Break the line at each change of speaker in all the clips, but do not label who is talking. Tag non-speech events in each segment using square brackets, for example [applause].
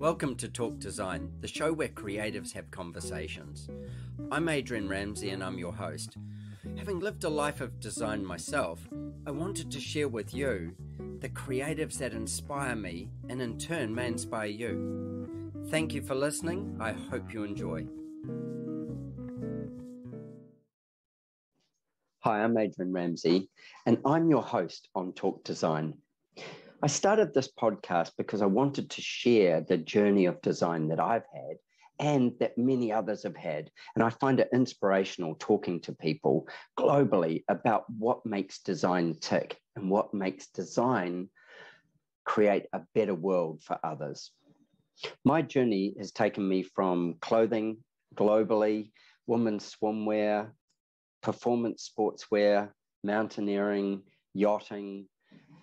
Welcome to Talk Design, the show where creatives have conversations. I'm Adrian Ramsey and I'm your host. Having lived a life of design myself, I wanted to share with you the creatives that inspire me and in turn may inspire you. Thank you for listening. I hope you enjoy. Hi, I'm Adrian Ramsey, and I'm your host on Talk Design. I started this podcast because I wanted to share the journey of design that I've had and that many others have had. And I find it inspirational talking to people globally about what makes design tick and what makes design create a better world for others. My journey has taken me from clothing globally, women's swimwear, performance sportswear, mountaineering, yachting,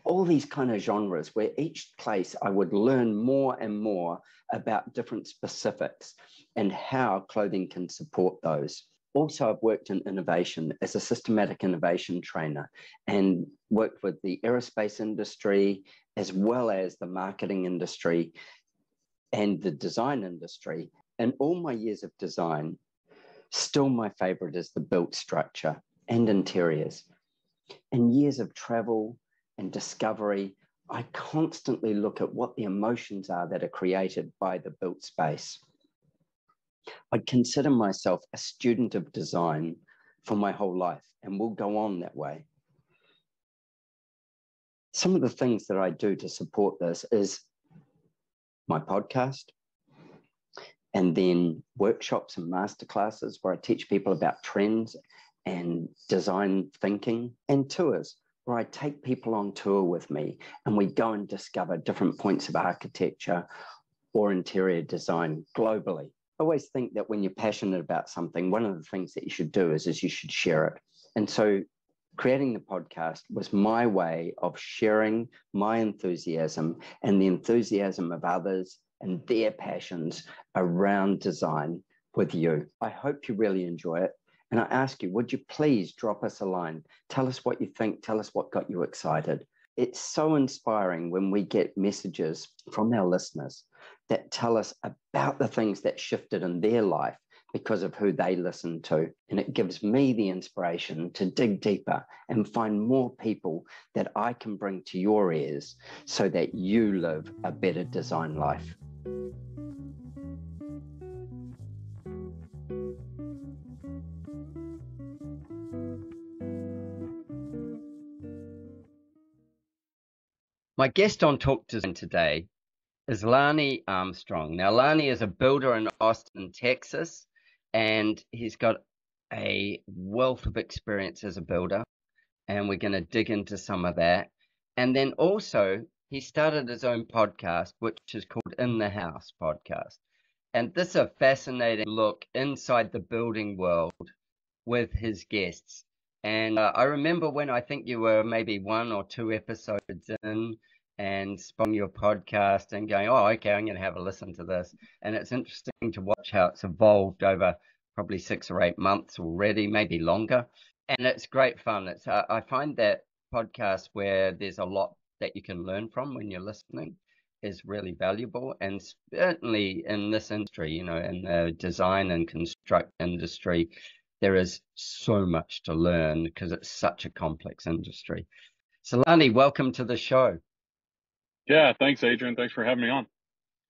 all these kind of genres where each place I would learn more and more about different specifics and how clothing can support those. Also, I've worked in innovation as a systematic innovation trainer and worked with the aerospace industry as well as the marketing industry and the design industry. And all my years of design, still my favorite is the built structure and interiors. And years of travel and discovery, I constantly look at what the emotions are that are created by the built space. I consider myself a student of design for my whole life and will go on that way. Some of the things that I do to support this is my podcast, and then workshops and masterclasses where I teach people about trends and design thinking, and tours where I take people on tour with me and we go and discover different points of architecture or interior design globally. I always think that when you're passionate about something, one of the things that you should do is, is you should share it. And so creating the podcast was my way of sharing my enthusiasm and the enthusiasm of others and their passions around design with you. I hope you really enjoy it. And I ask you, would you please drop us a line? Tell us what you think. Tell us what got you excited. It's so inspiring when we get messages from our listeners that tell us about the things that shifted in their life because of who they listen to. And it gives me the inspiration to dig deeper and find more people that I can bring to your ears so that you live a better design life. My guest on Talk Design today is Lonnie Armstrong. Now, Lonnie is a builder in Austin, Texas, and he's got a wealth of experience as a builder, and we're going to dig into some of that. And then also, he started his own podcast, which is called In the House Podcast. And this is a fascinating look inside the building world with his guests. And uh, I remember when I think you were maybe one or two episodes in, and spun your podcast and going, oh, okay, I'm going to have a listen to this. And it's interesting to watch how it's evolved over probably six or eight months already, maybe longer. And it's great fun. It's uh, I find that podcast where there's a lot that you can learn from when you're listening is really valuable. And certainly in this industry, you know, in the design and construct industry, there is so much to learn because it's such a complex industry. So, Lonnie, welcome to the show.
Yeah, thanks, Adrian. Thanks for having me on.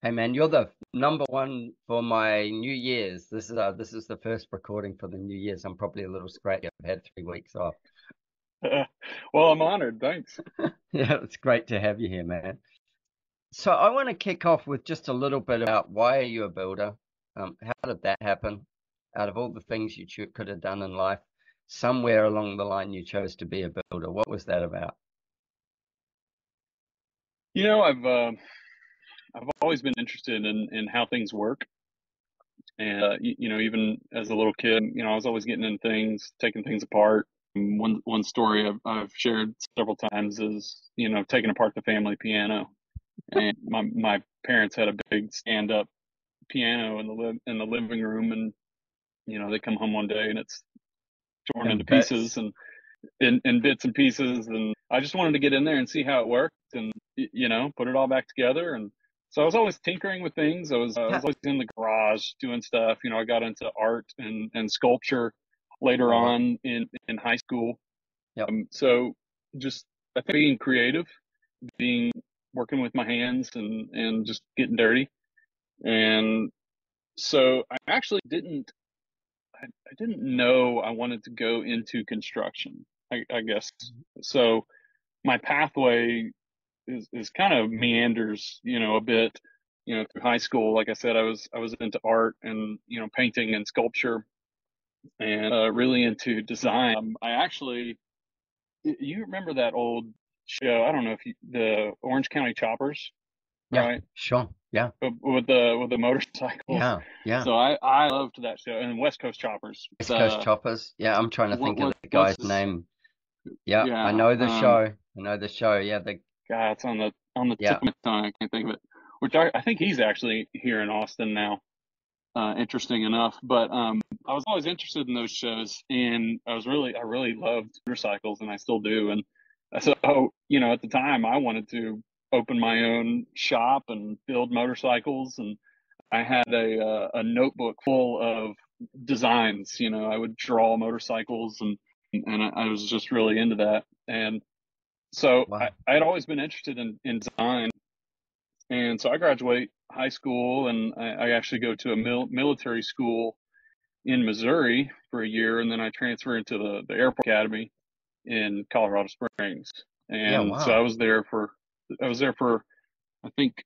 Hey man, you're the number one for my New Year's. This is uh, this is the first recording for the New Year's. I'm probably a little scratchy. I've had three weeks off. [laughs]
well, I'm honored. Thanks. [laughs]
yeah, it's great to have you here, man. So I want to kick off with just a little bit about why are you a builder? Um, how did that happen? Out of all the things you could have done in life, somewhere along the line you chose to be a builder. What was that about?
You know, I've uh, I've always been interested in in how things work, and uh, you, you, know, even as a little kid, you know, I was always getting in things, taking things apart. One one story I've, I've shared several times is you know taking apart the family piano, and my my parents had a big stand up piano in the li- in the living room, and you know they come home one day and it's torn and into bits. pieces and in, in bits and pieces, and I just wanted to get in there and see how it worked and you know, put it all back together and so I was always tinkering with things. I was, uh, I was always in the garage doing stuff. You know, I got into art and, and sculpture later on in, in high school.
Yep.
Um, so just I think being creative, being working with my hands and and just getting dirty, and so I actually didn't I, I didn't know I wanted to go into construction. I, I guess mm-hmm. so. My pathway is, is kind of meanders, you know, a bit, you know, through high school. Like I said, I was I was into art and you know painting and sculpture, and uh, really into design. Um, I actually, you remember that old show? I don't know if you, the Orange County Choppers.
Yeah, right? sure. Yeah.
With the with the motorcycles.
Yeah, yeah.
So I I loved that show and West Coast Choppers.
West Coast uh, Choppers. Yeah, I'm trying to think what, of the guy's name. Yeah, yeah, I know the um, show. I know the show. Yeah, the
guy. it's on the on the yeah. tip of my tongue. I can't think of it. Which I, I think he's actually here in Austin now. Uh, interesting enough, but um, I was always interested in those shows, and I was really, I really loved motorcycles, and I still do. And so, you know, at the time, I wanted to open my own shop and build motorcycles, and I had a uh, a notebook full of designs. You know, I would draw motorcycles, and and I, I was just really into that. And so wow. I, had always been interested in, in design. And so I graduate high school and I, I actually go to a mil- military school in Missouri for a year. And then I transfer into the, the Air Force Academy in Colorado Springs. And yeah, wow. so I was there for, I was there for, I think,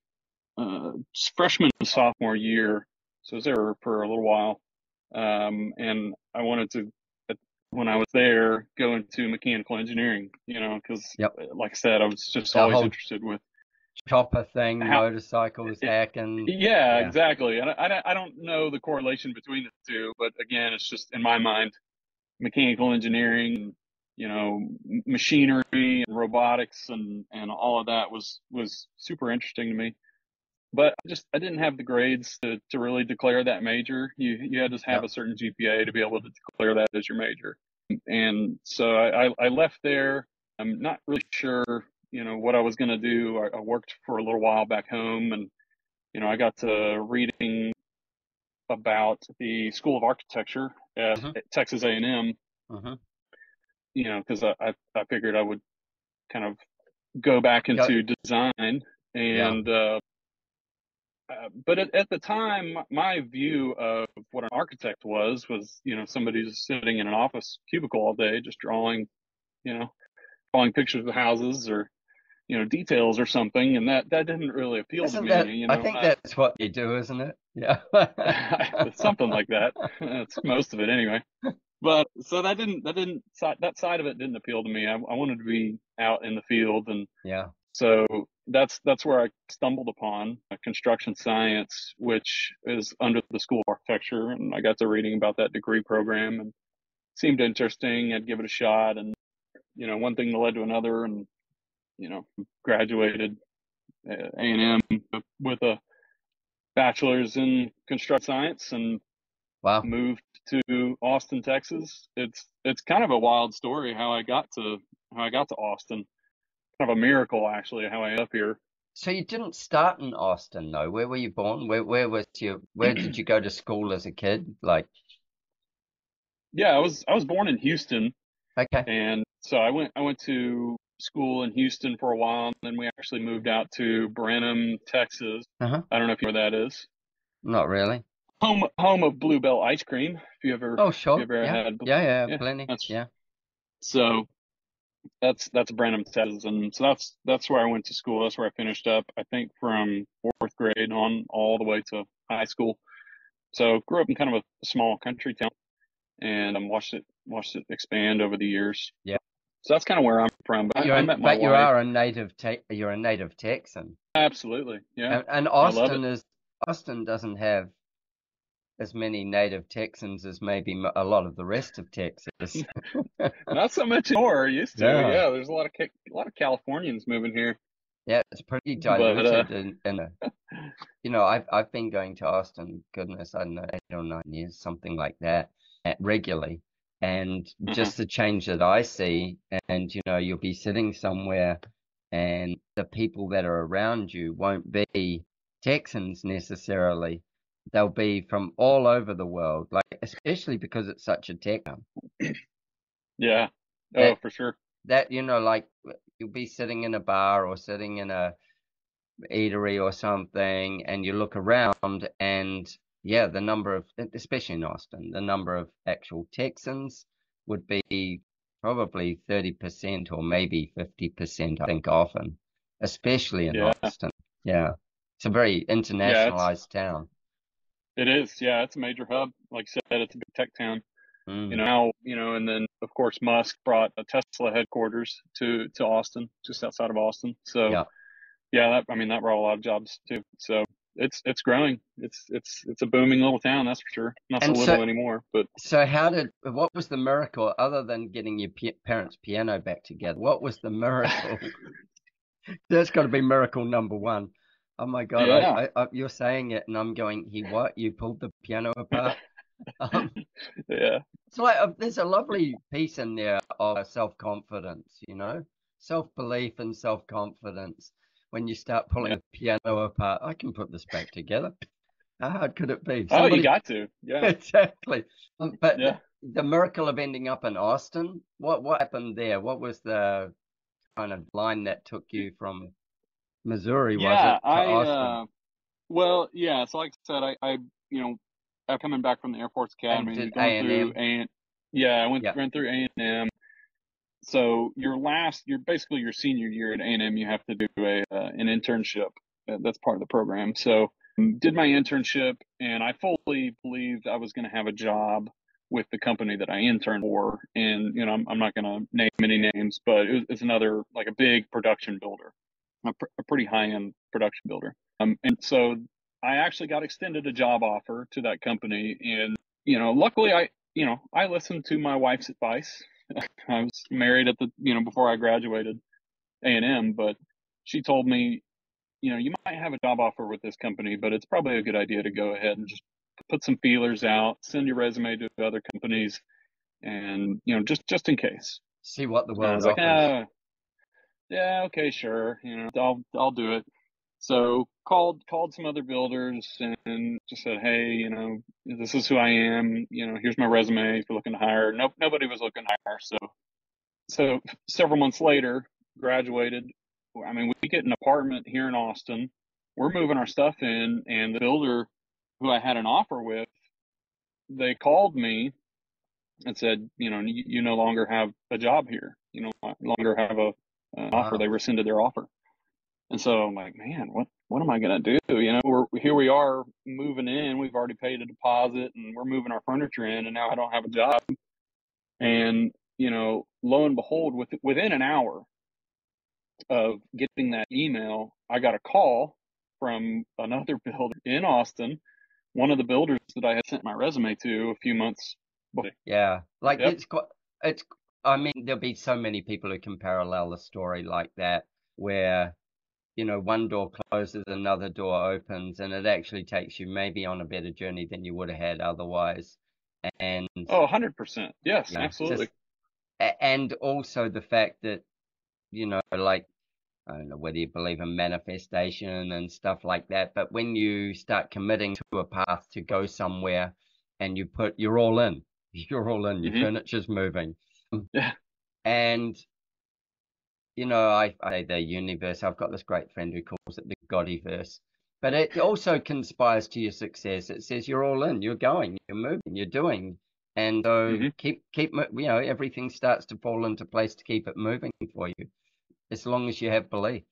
uh, freshman and sophomore year. So I was there for a little while. Um, and I wanted to when I was there go into mechanical engineering, you know, because
yep.
like I said, I was just the always interested with
chopper thing, how, motorcycles, hacking.
Yeah, yeah, exactly. And I, I, I don't know the correlation between the two, but again, it's just in my mind, mechanical engineering, you know, machinery and robotics and, and all of that was, was super interesting to me. But I just I didn't have the grades to, to really declare that major. You you had to have yep. a certain GPA to be able to declare that as your major and so I, I left there. I'm not really sure, you know, what I was going to do. I, I, worked for a little while back home, and you know, I got to reading about the School of Architecture at, uh-huh. at Texas A&M.
Uh-huh.
You know, because I, I, I figured I would kind of go back into yep. design and. Yeah. Uh, uh, but at, at, the time, my view of what an architect was was, you know, somebody just sitting in an office cubicle all day, just drawing, you know, drawing pictures of houses or, you know, details or something, and that that didn't really appeal
isn't
to
that,
me. You know,
I think I, that's what you do, isn't it? Yeah, [laughs]
something like that. [laughs] That's most of it anyway. But so that didn't that didn't that side of it didn't appeal to me. I, I wanted to be out in the field and
yeah.
So that's that's where I stumbled upon uh, construction science, which is under the School of Architecture, and I got to reading about that degree program and seemed interesting. I'd give it a shot, and you know, one thing led to another, and you know, graduated uh, A and M with a bachelor's in construction science, and
wow,
moved to Austin, Texas. It's it's kind of a wild story how I got to how I got to Austin kind of a miracle actually how I ended up here.
So you didn't start in Austin though. Where were you born? Where where was you where did you go to school as a kid? Like
Yeah, I was I was born in Houston.
Okay.
And so I went I went to school in Houston for a while and then we actually moved out to Brenham, Texas.
Uh-huh.
I don't know if you know where that is.
Not really.
Home home of Blue Bell ice cream. If you ever
Oh sure.
Ever
yeah.
had
yeah, yeah, yeah, plenty. yeah.
So that's that's Brenham, Texas, and so that's that's where I went to school. That's where I finished up. I think from fourth grade on all the way to high school. So grew up in kind of a small country town, and I um, watched it watched it expand over the years.
Yeah.
So that's kind of where I'm from.
But, you're, I, met my but you are a native. Te- you're a native Texan.
Absolutely. Yeah.
And, and Austin is Austin doesn't have as many native Texans as maybe a lot of the rest of Texas. [laughs] [laughs]
Not so much more. Used to. Yeah. yeah, there's a lot of a lot of Californians moving here.
Yeah, it's pretty diluted, but, uh... and, and uh, [laughs] you know, I've I've been going to Austin. Goodness, I don't know, eight or nine years, something like that, regularly. And mm-hmm. just the change that I see, and you know, you'll be sitting somewhere, and the people that are around you won't be Texans necessarily. They'll be from all over the world, like especially because it's such a tech town.
Yeah. Oh,
That
for sure.
that you know, like you'll be sitting in a bar or sitting in a eatery or something, and you look around, and yeah, the number of, especially in Austin, the number of actual Texans would be probably 30% or maybe 50%, I think, often, especially in
Yeah.
Austin. Yeah. It's a very
Yeah,
internationalized town.
It is. Yeah, it's a major hub. Like I said, it's a big tech town. You
Mm.
know, now, you know, and then of course Musk brought a Tesla headquarters to to Austin, just outside of Austin. So
Yeah.
yeah, that I mean that brought a lot of jobs too. So it's it's growing. It's it's it's a booming little town, that's for sure. Not so
And
little
so,
anymore, but
so how did, what was the miracle other than getting your pi parents' piano back together? What was the miracle? That's got to be miracle number one. Oh my God,
yeah.
I, I, you're saying it, and I'm going, he what? You pulled the piano apart? [laughs] Um,
Yeah.
it's like uh, there's a lovely piece in there of self-confidence, you know, self-belief and self-confidence. When you start pulling
Yeah.
the piano apart, I can put this back together. How hard could it be?
Oh, you
Somebody,
got to. Yeah. [laughs]
exactly. Um, but the, the miracle of ending up in Austin, what what happened there? What was the kind of line that took you from Missouri, was it, to
I uh well, yeah, so like I said, I I you know, I'm coming back from the Air Force
And
Academy,
did
going
A and
through
M?
A yeah, I went
Yeah.
went through A and M. So your last, your basically your senior year at A&M, you have to do a uh, an internship. That's part of the program. So um, did my internship, and I fully believed I was going to have a job with the company that I interned for. And you know, I'm, I'm not going to name any names, but it was, it's another like a big production builder, a, pr- a pretty high end production builder. Um, and so I actually got extended a job offer to that company, and you know, luckily I you know I listened to my wife's advice. [laughs] I was married at the you know before I graduated A and M, but she told me, you know, you might have a job offer with this company, but it's probably a good idea to go ahead and just put some feelers out, send your resume to other companies, and you know, just just in case.
See what the world
was like, ah, yeah, okay, sure, you know, I'll I'll do it. So called called some other builders and just said, hey, you know, this is who I am. You know, here's my resume if you're looking to hire. Nope, nobody was looking to hire. So so several months later, graduated. I mean, we get an apartment here in Austin. We're moving our stuff in, and the builder who I had an offer with, they called me and said, you know, you, you no longer have a job here. You no longer have a an offer. They rescinded their offer. And so I'm like, man, what what am I gonna do? You know, we're here we are moving in. We've already paid a deposit, and we're moving our furniture in, and now I don't have a job. And you know, lo and behold, with, within an hour of getting that email, I got a call from another [laughs] builder in Austin, one of the builders that I had sent my resume to a few months before.
Yeah. Like
Yep.
it's quite, it's, I mean, there'll be so many people who can parallel a story like that where, you know, one door closes, another door opens, and it actually takes you maybe on a better journey than you would have had otherwise. And
Oh, 100%. Yes,
yeah,
absolutely.
just, and also the fact that, you know, like, I don't know whether you believe in manifestation and stuff like that, but when you start committing to a path to go somewhere and you put, you're all in, [laughs] you're all in, your
hmm
furniture's moving. [laughs]
Yeah.
And, you know, I, I say the universe, I've got this great friend who calls it the Godiverse, but it also conspires to your success. It says you're all in, you're going, you're moving, you're doing. And so
hmm
keep, keep, you know, everything starts to fall into place to keep it moving for you, as long as you have belief.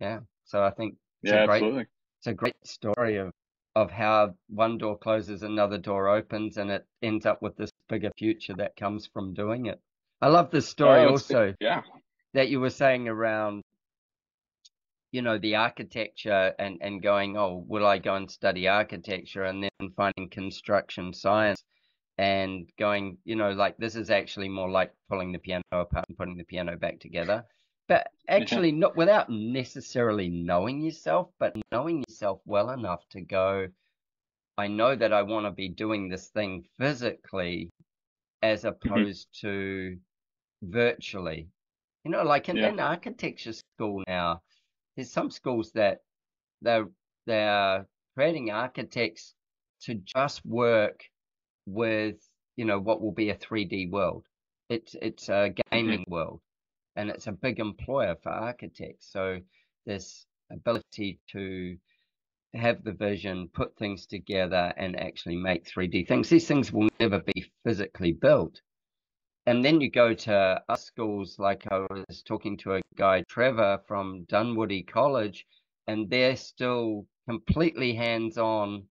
Yeah. So I think it's a
Yeah,
great,
absolutely.
it's a great story of of how one door closes, another door opens, and it ends up with this bigger future that comes from doing it. I love this story
Oh,
also
yeah.
that you were saying around, you know, the architecture and and going, oh, will I go and study architecture, and then finding construction science and going, you know, like this is actually more like pulling the piano apart and putting the piano back together. But
Yeah.
actually, not without necessarily knowing yourself, but knowing yourself well enough to go, I know that I want to be doing this thing physically as
hmm
opposed to virtually. You know, like in,
Yeah.
in architecture school now, there's some schools that they're they're creating architects to just work with you know what will be a 3D world. It's it's a mm-hmm. gaming mm-hmm. world, and it's a big employer for architects. So this ability to have the vision, put things together, and actually make 3D things. These things will never be physically built. And then you go to us schools, like I was talking to a guy, Trevor from Dunwoody College, and they're still completely hands on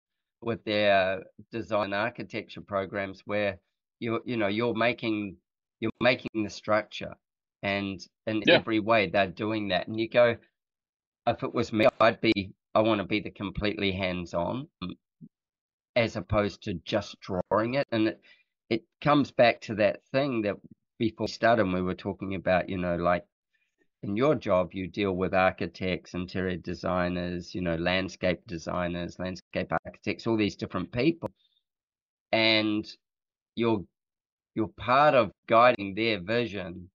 with their design architecture programs where you you know you're making you're making the structure and in yeah. every way they're doing that and you go if it was me i'd be i want to be the completely hands on as opposed to just drawing it and it it comes back to that thing that before we started we were talking about you know like in your job you deal with architects interior designers you know landscape designers landscape architects all these different people and you're you're part of guiding their vision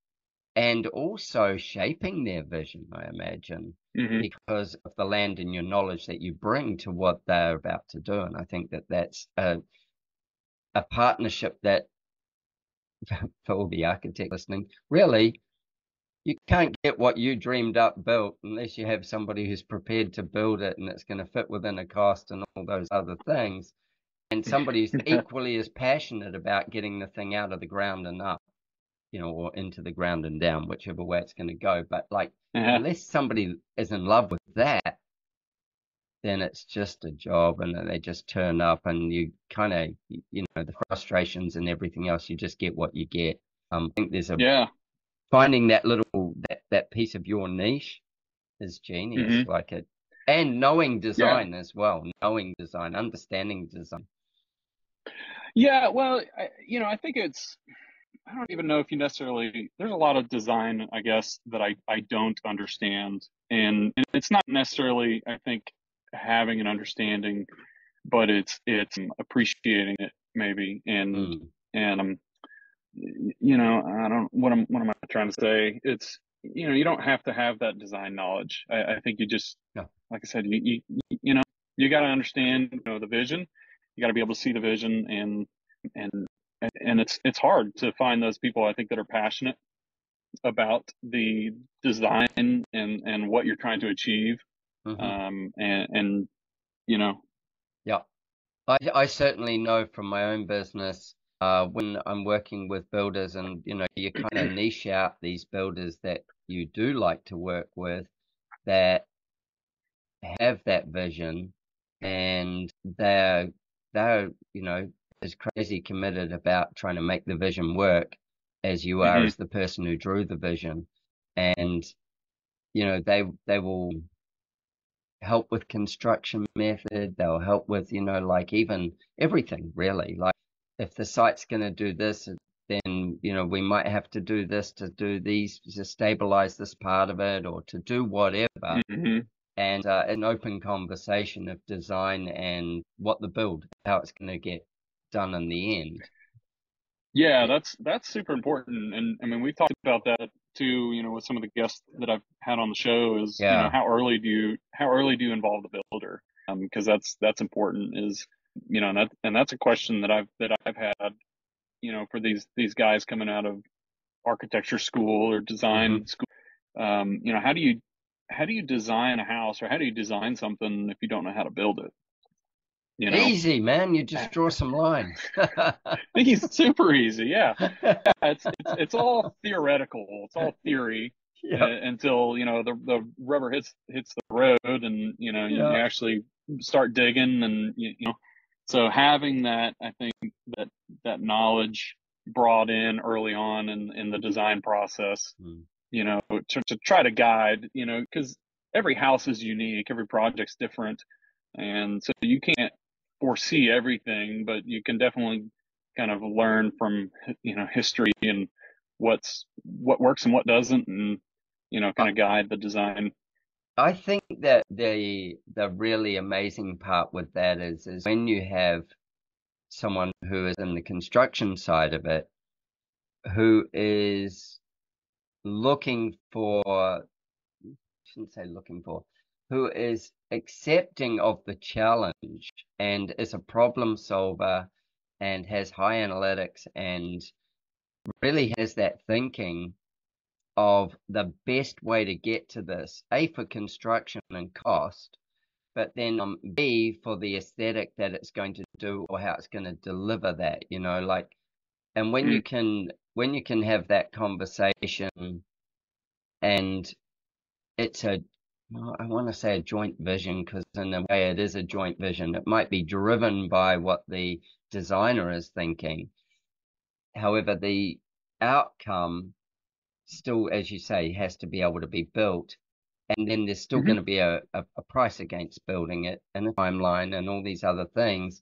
and also shaping their vision i imagine mm-hmm. because of the land and your knowledge that you bring to what they're about to do and i think that that's a a partnership that [laughs] for all the architects listening really you can't get what you dreamed up built unless you have somebody who's prepared to build it and it's going to fit within a cost and all those other things. And somebody who's equally as passionate about getting the thing out of the ground and up you know or into the ground and down whichever way it's going to go. But like uh-huh. unless somebody is in love with that then it's just a job and they just turn up and you kind of you know the frustrations and everything else you just get what you get um, i think there's a
yeah
finding that little that that piece of your niche is genius mm-hmm. like it and knowing design yeah. as well knowing design understanding design
yeah well I, you know i think it's i don't even know if you necessarily there's a lot of design i guess that i i don't understand and, and it's not necessarily i think having an understanding but it's it's appreciating it maybe and mm. and um you know, I don't what am what am I trying to say? It's you know, you don't have to have that design knowledge. I, I think you just yeah. like I said, you you, you know, you got to understand you know the vision. You got to be able to see the vision and and and it's it's hard to find those people I think that are passionate about the design and and what you're trying to achieve. Mm-hmm. Um and and you know,
yeah. I I certainly know from my own business uh, when I'm working with builders and you know you kind of [clears throat] niche out these builders that you do like to work with that have that vision and they're they're you know as crazy committed about trying to make the vision work as you are mm-hmm. as the person who drew the vision and you know they they will help with construction method they'll help with you know like even everything really like if the site's going to do this, then you know we might have to do this to do these to stabilize this part of it or to do whatever. Mm-hmm. And uh, an open conversation of design and what the build, how it's going to get done in the end.
Yeah, that's that's super important, and I mean we talked about that too. You know, with some of the guests that I've had on the show, is yeah. you know how early do you how early do you involve the builder? Because um, that's that's important. Is you know, and that and that's a question that I've that I've had, you know, for these these guys coming out of architecture school or design mm-hmm. school. Um, you know, how do you how do you design a house or how do you design something if you don't know how to build it?
You know? Easy, man. You just draw some lines. [laughs]
I think He's super easy. [laughs] Yeah. it's, it's, it's all theoretical. It's all theory yep. uh, until, you know, the, the rubber hits, hits the road and, you know, you, yep. you actually start digging and, you, you know, so having that, I think that that knowledge brought in early on in, in the design process, mm. you know, to, to try to guide, you know, because every house is unique, every project's different. And so you can't foresee everything, but you can definitely kind of learn from, you know, history and what's, what works and what doesn't and, you know, kind of guide the design.
I think that the the really amazing part with that is is when you have someone who is in the construction side of it who is looking for I shouldn't say looking for who is accepting of the challenge and is a problem solver and has high analytics and really has that thinking of the best way to get to this, A, for construction and cost, but then um, B, for the aesthetic that it's going to do or how it's going to deliver that, you know, like, and when mm. you can, when you can have that conversation and it's a, well, I want to say a joint vision because in a way it is a joint vision. It might be driven by what the designer is thinking. However, the outcome still, as you say, has to be able to be built. And then there's still mm-hmm. going to be a, a, a, price against building it and a timeline and all these other things.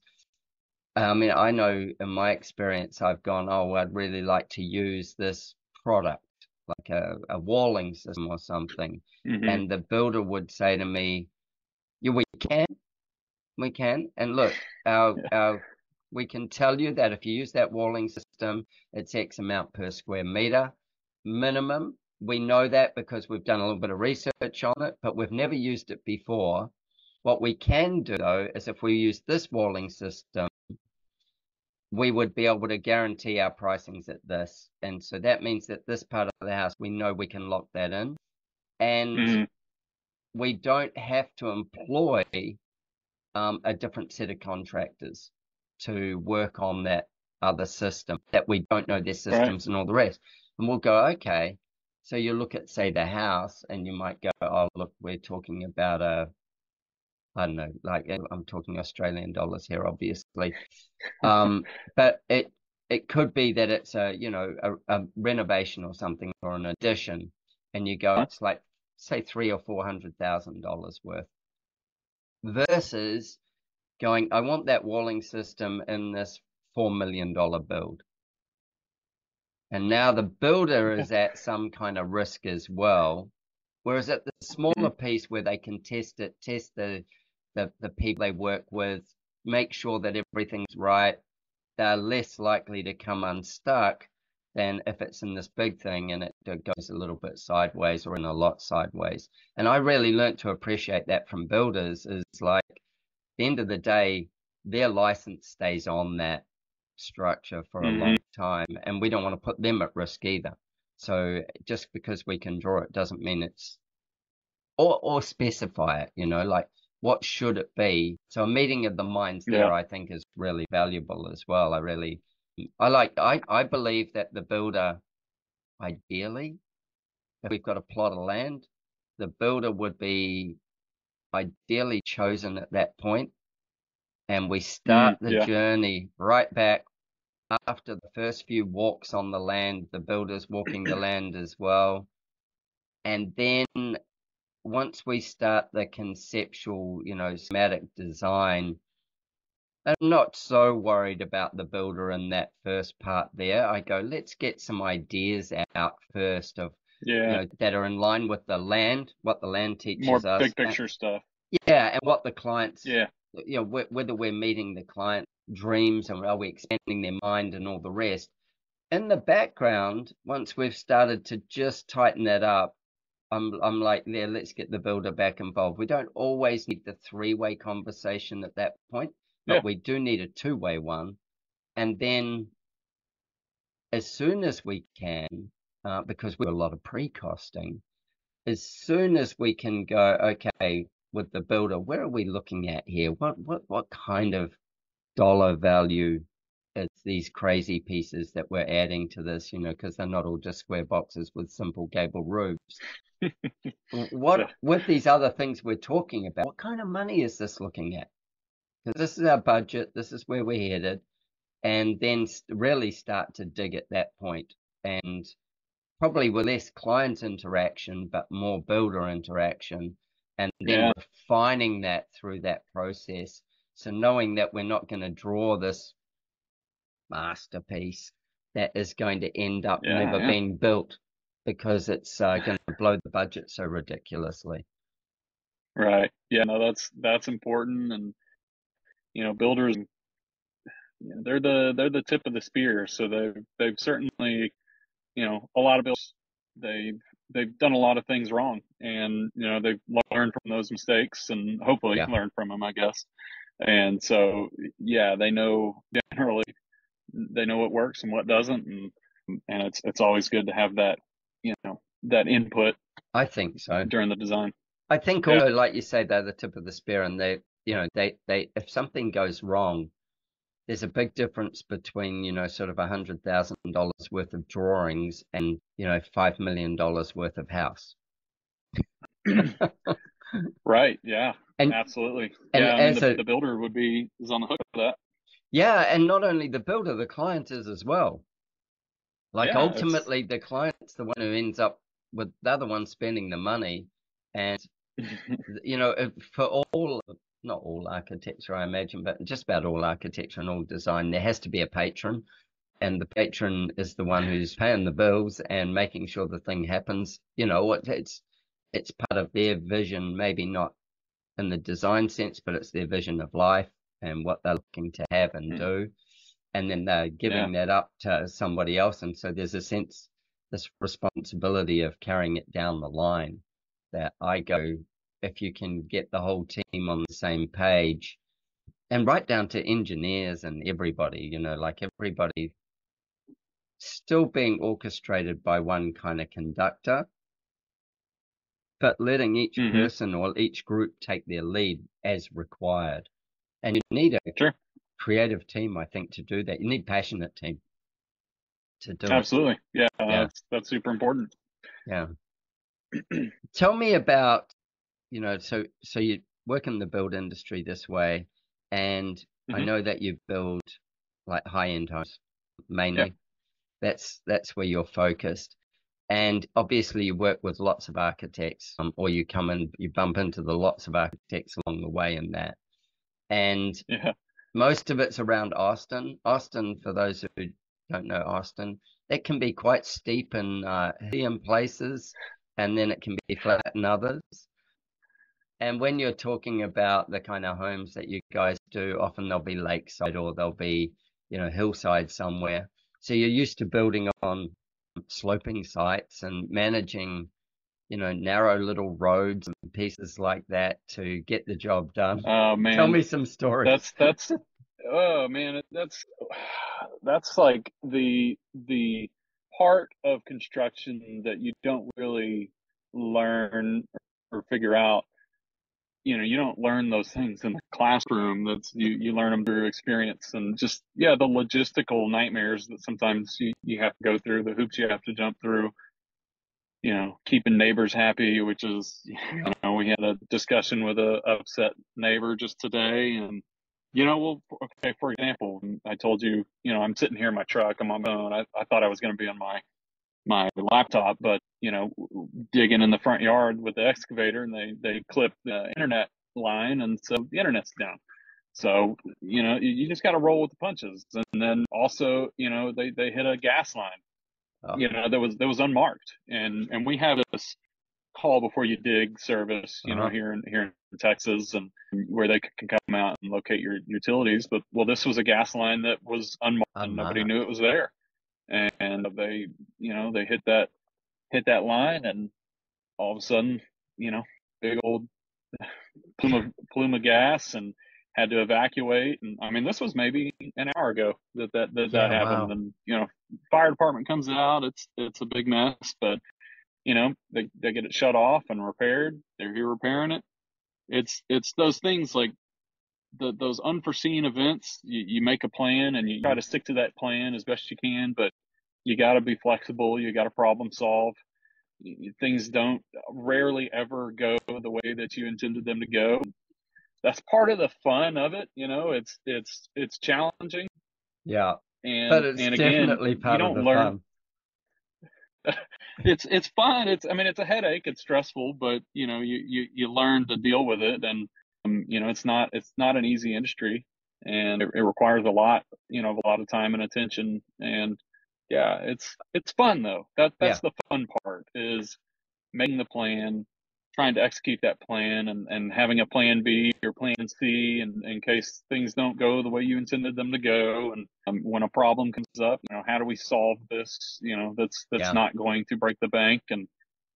I mean, I know in my experience, I've gone, oh, I'd really like to use this product, like a, a walling system or something. Mm-hmm. And the builder would say to me, yeah, we can, we can. And look, our, [laughs] our, we can tell you that if you use that walling system, it's X amount per square meter minimum. We know that because we've done a little bit of research on it, but we've never used it before. What we can do though is if we use this walling system, we would be able to guarantee our pricings at this. And so that means that this part of the house, we know we can lock that in. And mm-hmm. we don't have to employ um, a different set of contractors to work on that other system that we don't know their systems right. and all the rest and we'll go, okay. So you look at, say, the house, and you might go, oh, look, we're talking about a, I don't know, like I'm talking Australian dollars here, obviously, um, but it it could be that it's a you know a, a renovation or something or an addition, and you go, it's like say three or four hundred thousand dollars worth, versus going, I want that walling system in this four million dollar build. And now the builder is at some kind of risk as well. Whereas at the smaller mm. piece where they can test it, test the, the, the people they work with, make sure that everything's right, they're less likely to come unstuck than if it's in this big thing and it goes a little bit sideways or in a lot sideways. And I really learned to appreciate that from builders is like the end of the day, their license stays on that structure for mm-hmm. a long time, and we don't want to put them at risk either. So just because we can draw it doesn't mean it's or or specify it. You know, like what should it be? So a meeting of the minds yeah. there, I think, is really valuable as well. I really, I like, I I believe that the builder, ideally, if we've got a plot of land, the builder would be ideally chosen at that point and we start mm, the yeah. journey right back after the first few walks on the land, the builders walking the land as well. And then once we start the conceptual, you know, schematic design, I'm not so worried about the builder in that first part there. I go, let's get some ideas out first of yeah. You know, that are in line with the land, what the land teaches
More
us.
Big picture
and,
stuff.
Yeah, and what the clients
yeah
you know, whether we're meeting the client dreams and are we expanding their mind and all the rest. In the background, once we've started to just tighten that up, I'm I'm like, yeah, let's get the builder back involved. We don't always need the three way conversation at that point, but yeah. we do need a two way one. And then, as soon as we can, uh, because we have a lot of pre costing, as soon as we can go, okay, with the builder, where are we looking at here? What what what kind of dollar value is these crazy pieces that we're adding to this? You know, because they're not all just square boxes with simple gable roofs. [laughs] what with these other things we're talking about? What kind of money is this looking at? Because this is our budget. This is where we're headed, and then really start to dig at that point and probably with less client interaction but more builder interaction and then yeah. refining that through that process. So knowing that we're not going to draw this masterpiece that is going to end up yeah, never yeah. being built because it's uh, going to blow the budget so ridiculously.
Right. Yeah. No, that's that's important, and you know, builders, you know, they're the they're the tip of the spear. So they've they've certainly, you know, a lot of builders they've they've done a lot of things wrong, and you know they've learned from those mistakes, and hopefully yeah. learned from them, I guess. And so, yeah, they know generally they know what works and what doesn't, and and it's it's always good to have that you know that input.
I think so
during the design.
I think also, like you say, they're the tip of the spear, and they you know they they if something goes wrong there's a big difference between you know sort of a hundred thousand dollars worth of drawings and you know five million dollars worth of house [clears throat]
right yeah and absolutely and yeah as the, the builder would be is on the hook for that
yeah and not only the builder the client is as well like yeah, ultimately it's... the client's the one who ends up with the other one spending the money and [laughs] you know for all not all architecture, I imagine, but just about all architecture and all design, there has to be a patron. And the patron is the one who's paying the bills and making sure the thing happens. You know, it's it's part of their vision, maybe not in the design sense, but it's their vision of life and what they're looking to have and mm. do. And then they're giving yeah. that up to somebody else. And so there's a sense, this responsibility of carrying it down the line that I go if you can get the whole team on the same page and right down to engineers and everybody, you know, like everybody still being orchestrated by one kind of conductor, but letting each mm-hmm. person or each group take their lead as required. And you need a
sure.
creative team, I think, to do that. You need a passionate team to do
Absolutely. it. Absolutely. Yeah, yeah. That's, that's super important.
Yeah. [clears throat] Tell me about you know, so so you work in the build industry this way, and mm-hmm. I know that you build like high end homes mainly. Yeah. That's that's where you're focused, and obviously you work with lots of architects, um, or you come and you bump into the lots of architects along the way in that, and
yeah.
most of it's around Austin. Austin, for those who don't know Austin, it can be quite steep in uh, in places, and then it can be flat in others. And when you're talking about the kind of homes that you guys do, often they'll be lakeside or they'll be, you know, hillside somewhere. So you're used to building on sloping sites and managing, you know, narrow little roads and pieces like that to get the job done.
Oh man.
Tell me some stories.
That's that's oh man, that's that's like the the part of construction that you don't really learn or figure out you know you don't learn those things in the classroom that's you you learn them through experience and just yeah the logistical nightmares that sometimes you, you have to go through the hoops you have to jump through you know keeping neighbors happy which is you know we had a discussion with a upset neighbor just today and you know well okay for example i told you you know i'm sitting here in my truck i'm on my own i, I thought i was going to be on my my laptop, but you know, digging in the front yard with the excavator, and they they clipped the internet line, and so the internet's down. So you know, you, you just got to roll with the punches. And then also, you know, they they hit a gas line. Oh. You know, that was that was unmarked, and and we have this call before you dig service, you uh-huh. know, here in here in Texas, and where they can come out and locate your utilities. But well, this was a gas line that was unmarked, and nobody knew it was there and they you know they hit that hit that line and all of a sudden you know big old [sighs] plume of plume of gas and had to evacuate and i mean this was maybe an hour ago that that that, yeah, happened wow. and you know fire department comes out it's it's a big mess but you know they they get it shut off and repaired they're here repairing it it's it's those things like the, those unforeseen events, you, you make a plan and you try to stick to that plan as best you can, but you got to be flexible. You got to problem solve. Things don't rarely ever go the way that you intended them to go. That's part of the fun of it. You know, it's, it's, it's challenging.
Yeah.
And,
but it's and again, definitely part you don't of the learn,
fun. [laughs] it's, it's fun. It's, I mean, it's a headache. It's stressful, but you know, you, you, you learn to deal with it and, um, you know, it's not it's not an easy industry, and it, it, requires a lot, you know, a lot of time and attention. And yeah, it's it's fun though. That that's yeah. the fun part is making the plan, trying to execute that plan, and and having a plan B or plan C, in, in case things don't go the way you intended them to go. And um, when a problem comes up, you know, how do we solve this? You know, that's that's yeah. not going to break the bank and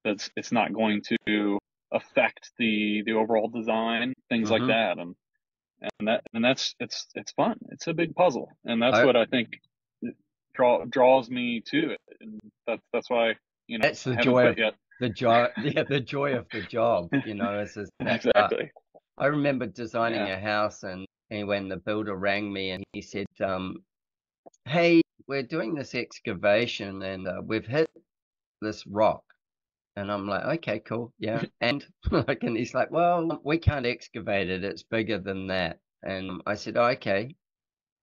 that's it's not going to affect the the overall design, things mm-hmm. like that, and and that and that's it's it's fun. It's a big puzzle, and that's I, what I think draw, draws me to it, and that's that's why you know
that's the joy of the joy. [laughs] Yeah, the joy of the job. You know, is [laughs]
exactly.
I remember designing yeah. a house, and, and when the builder rang me, and he said, um, "Hey, we're doing this excavation, and uh, we've hit this rock." And I'm like, okay, cool, yeah. [laughs] And like, and he's like, well, we can't excavate it. It's bigger than that. And I said, oh, okay.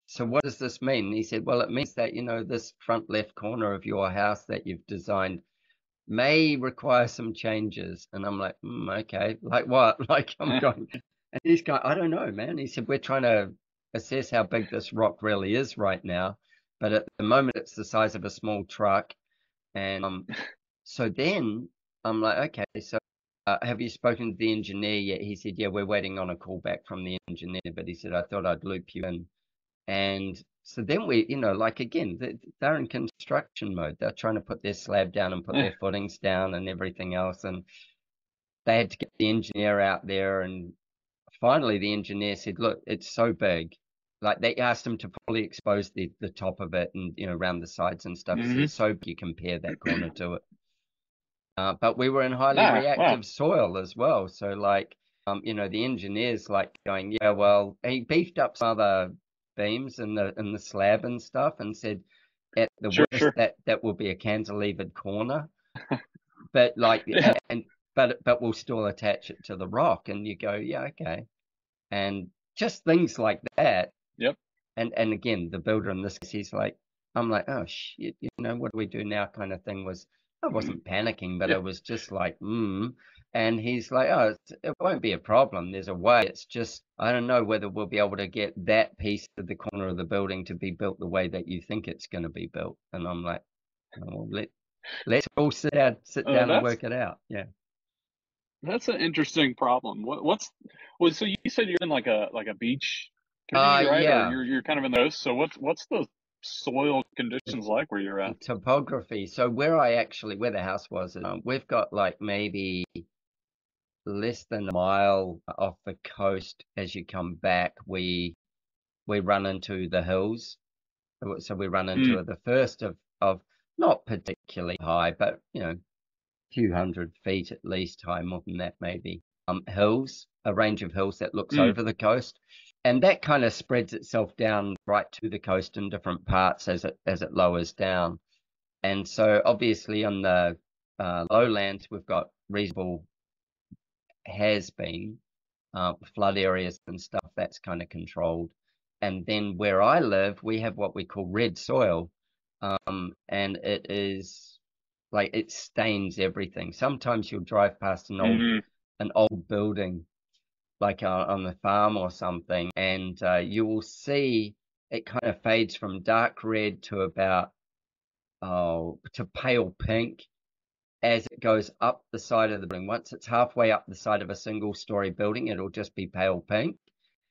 So what does this mean? And he said, well, it means that you know this front left corner of your house that you've designed may require some changes. And I'm like, mm, okay, like what? [laughs] Like I'm [laughs] going, and he's going, I don't know, man. He said, we're trying to assess how big this rock really is right now. But at the moment, it's the size of a small truck. And um, so then I'm like, okay, so uh, have you spoken to the engineer yet? He said, yeah, we're waiting on a call back from the engineer. But he said, I thought I'd loop you in. And so then we, you know, like again, they're in construction mode. They're trying to put their slab down and put their footings down and everything else. And they had to get the engineer out there. And finally, the engineer said, look, it's so big. Like they asked him to fully expose the, the top of it and, you know, around the sides and stuff. Mm-hmm. So big you compare that corner to it. Uh, but we were in highly ah, reactive wow. soil as well. So like, um, you know, the engineers like going, yeah, well, he beefed up some other beams and the in the slab and stuff, and said at the sure, worst sure. that that will be a cantilevered corner, [laughs] but like, yeah. and but but we'll still attach it to the rock, and you go, yeah, okay, and just things like that.
Yep.
And and again, the builder in this case, he's like, I'm like, oh shit, you know, what do we do now? Kind of thing was I wasn't panicking, but yep. it was just like, hmm. And he's like, oh, it won't be a problem. There's a way. It's just, I don't know whether we'll be able to get that piece of the corner of the building to be built the way that you think it's going to be built. And I'm like, oh, well, let, let's all sit down, sit uh, down and work it out. Yeah.
That's an interesting problem. What, what's, well, so you said you're in like a, like a beach community, uh, right? Yeah. Or you're, you're kind of in those. So what's, what's the soil conditions like where you're at?
Topography. So where I actually, where the house was, um, we've got like maybe less than a mile off the coast as you come back. We we run into the hills. So we run into mm. the first of of not particularly high, but you know, a few hundred feet at least high, more than that maybe. Um, hills, a range of hills that looks mm. over the coast and that kind of spreads itself down right to the coast in different parts as it as it lowers down. And so obviously on the uh, lowlands we've got reasonable has been uh, flood areas and stuff that's kind of controlled. And then where I live, we have what we call red soil, um, and it is like it stains everything. Sometimes you'll drive past an old mm-hmm. an old building like uh, on the farm or something, and uh, you will see it kind of fades from dark red to about oh to pale pink as it goes up the side of the building. Once it's halfway up the side of a single story building, it'll just be pale pink.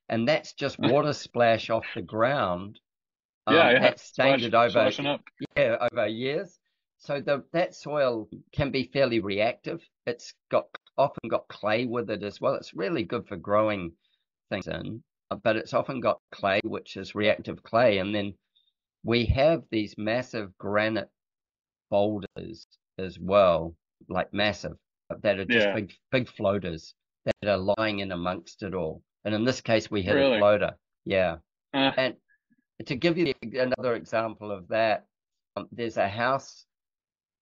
And that's just [laughs] water splash off the ground.
Um, yeah, yeah.
That's stained it over, yeah, over years. So the, that soil can be fairly reactive. It's got often got clay with it as well. It's really good for growing things in, uh, but it's often got clay, which is reactive clay. And then we have these massive granite boulders as well, like massive, uh, that are just yeah. big, big floaters that are lying in amongst it all. And in this case, we had really? a floater. Yeah. Uh. And to give you another example of that, um, there's a house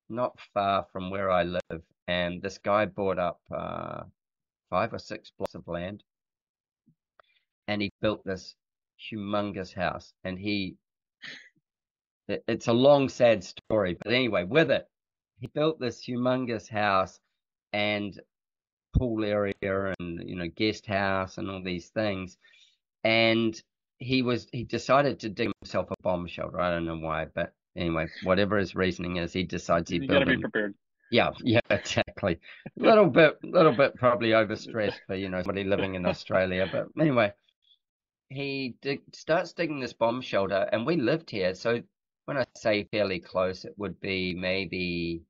not far from where I live, and this guy bought up uh, five or six blocks of land, and he built this humongous house. And he, it, it's a long, sad story, but anyway, with it, he built this humongous house and pool area and you know guest house and all these things, and he was he decided to dig himself a bomb shelter. I don't know why, but anyway, whatever his reasoning is, he decides he
you
built.
Gotta be prepared.
Yeah, [laughs] yeah, exactly. A little bit, little bit probably overstressed for you know somebody living in Australia, but anyway, he dig, starts digging this bomb shelter, and we lived here. So when I say fairly close, it would be maybe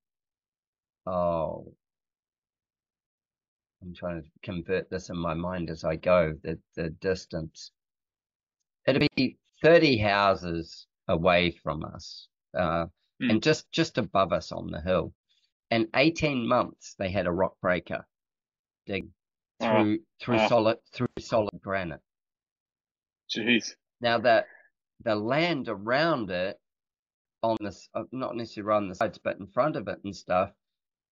oh I'm trying to convert this in my mind as I go. The the distance. It'd be 30 houses away from us, uh, mm. and just just above us on the hill. And 18 months they had a rock breaker dig through through solid through solid granite.
Jeez.
Now that the land around it, on this, uh, not necessarily on the sides, but in front of it and stuff,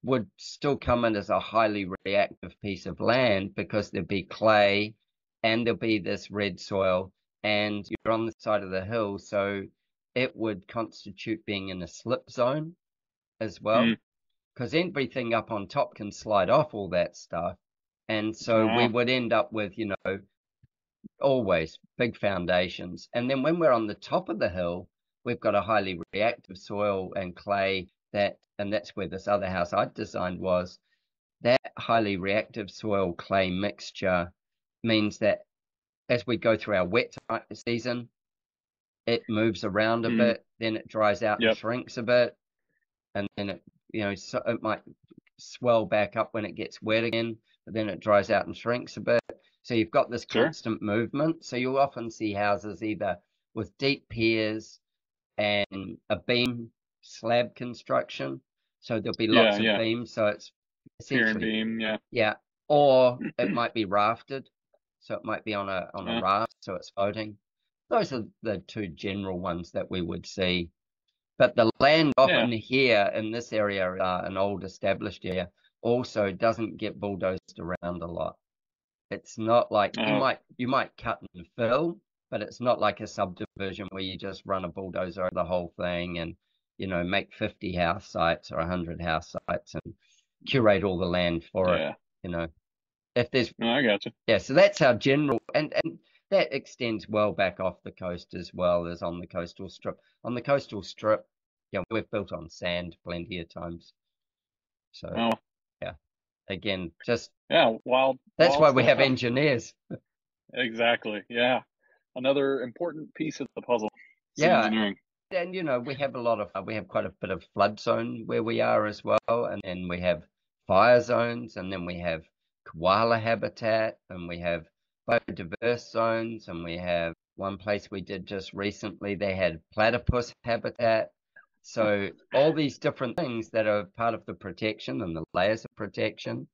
would still come in as a highly reactive piece of land because there'd be clay and there'll be this red soil and you're on the side of the hill so it would constitute being in a slip zone as well because mm. everything up on top can slide off all that stuff and so yeah. we would end up with you know always big foundations and then when we're on the top of the hill we've got a highly reactive soil and clay that and that's where this other house I designed was, that highly reactive soil clay mixture means that as we go through our wet season, it moves around a mm. bit, then it dries out yep. and shrinks a bit, and then it you know so it might swell back up when it gets wet again, but then it dries out and shrinks a bit. So you've got this sure. constant movement. So you'll often see houses either with deep piers and a beam slab construction, so there'll be lots yeah, of yeah. beams. So it's
essentially beam, yeah,
yeah. Or it [clears throat] might be rafted, so it might be on a on yeah. a raft, so it's floating. Those are the two general ones that we would see. But the land often here in this area, uh, an old established area, also doesn't get bulldozed around a lot. It's not like oh. you might you might cut and fill, but it's not like a subdivision where you just run a bulldozer over the whole thing and you know, make 50 house sites or 100 house sites and curate all the land for yeah. it, you know. If there's,
no, I got you.
Yeah, so that's our general, and, and that extends well back off the coast as well as on the coastal strip. On the coastal strip, yeah, we've built on sand plenty of times. So, oh. yeah, again, just
yeah, wild.
That's
wild
why we have engineers.
exactly. Yeah, another important piece of the puzzle. Yeah, engineering.
And you know, we have a lot of we have quite a bit of flood zone where we are as well, and then we have fire zones, and then we have koala habitat, and we have biodiverse zones, and we have one place we did just recently. They had platypus habitat. So all these different things that are part of the protection and the layers of protection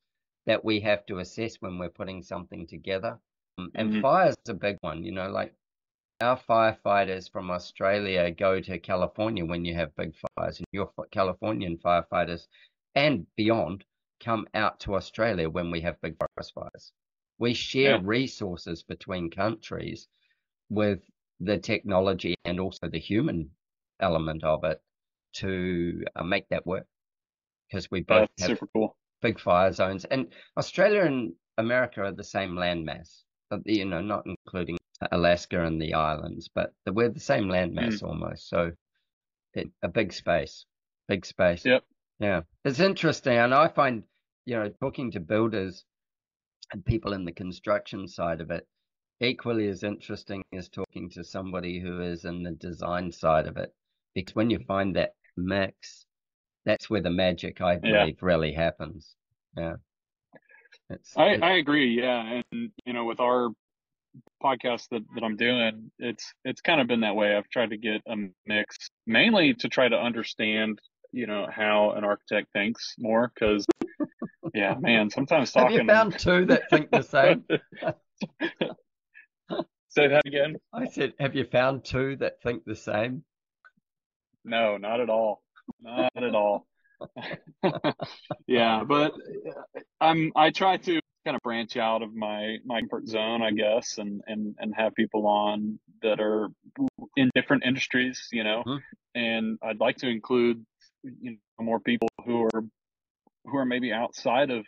that we have to assess when we're putting something together. And mm-hmm. fire is a big one, you know, like our firefighters from Australia go to California when you have big fires, and your Californian firefighters and beyond come out to Australia when we have big forest fires. We share yeah. resources between countries with the technology and also the human element of it to uh, make that work because we both
That's have cool.
big fire zones and Australia and America are the same landmass, you know, not including Alaska and the islands, but we're the same landmass mm. almost. So it, a big space, big space.
Yep.
Yeah. It's interesting. And I find, you know, talking to builders and people in the construction side of it equally as interesting as talking to somebody who is in the design side of it. Because when you find that mix, that's where the magic, I believe, yeah. really happens. Yeah.
It's, I, I agree. Yeah. And, you know, with our podcast that, that I'm doing, it's it's kind of been that way. I've tried to get a mix, mainly to try to understand, you know, how an architect thinks more. Because, yeah, man, sometimes talking.
Have you found two that think the same? [laughs]
Say that again.
I said, have you found two that think the same?
No, not at all. Not at all. [laughs] yeah, but uh, I'm I try to kind of branch out of my my comfort zone, I guess, and and and have people on that are in different industries, you know. Mm-hmm. And I'd like to include you know more people who are who are maybe outside of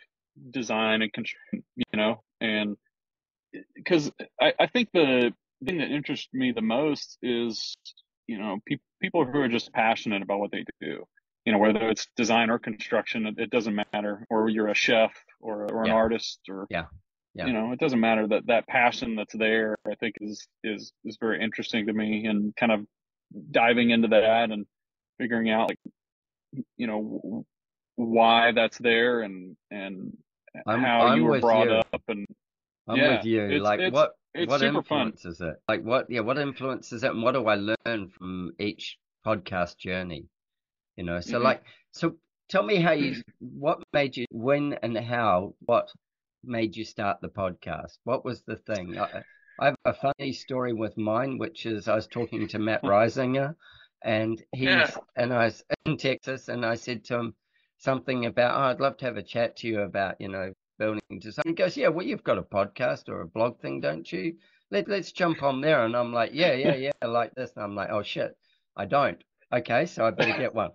design and construction, you know, and because I, I think the thing that interests me the most is you know people people who are just passionate about what they do you know whether it's design or construction it, it doesn't matter or you're a chef or, or an
yeah.
artist or
yeah. yeah
you know it doesn't matter that that passion that's there i think is is is very interesting to me and kind of diving into that and figuring out like you know why that's there and and I'm, how I'm you were brought you. up and
I'm yeah, with you. It's, like it's, what it's what influences fun. it? Like what yeah, what influences it and what do I learn from each podcast journey? You know, so mm-hmm. like so tell me how you what made you when and how what made you start the podcast? What was the thing? I, I have a funny story with mine, which is I was talking to Matt [laughs] Risinger and he's yeah. and I was in Texas, and I said to him something about, oh, I'd love to have a chat to you about, you know, building design. He goes, yeah, well, you've got a podcast or a blog thing, don't you? Let Let's jump on there, and I'm like, yeah, yeah, yeah, like this, and I'm like, oh shit, I don't. Okay, so I better get one.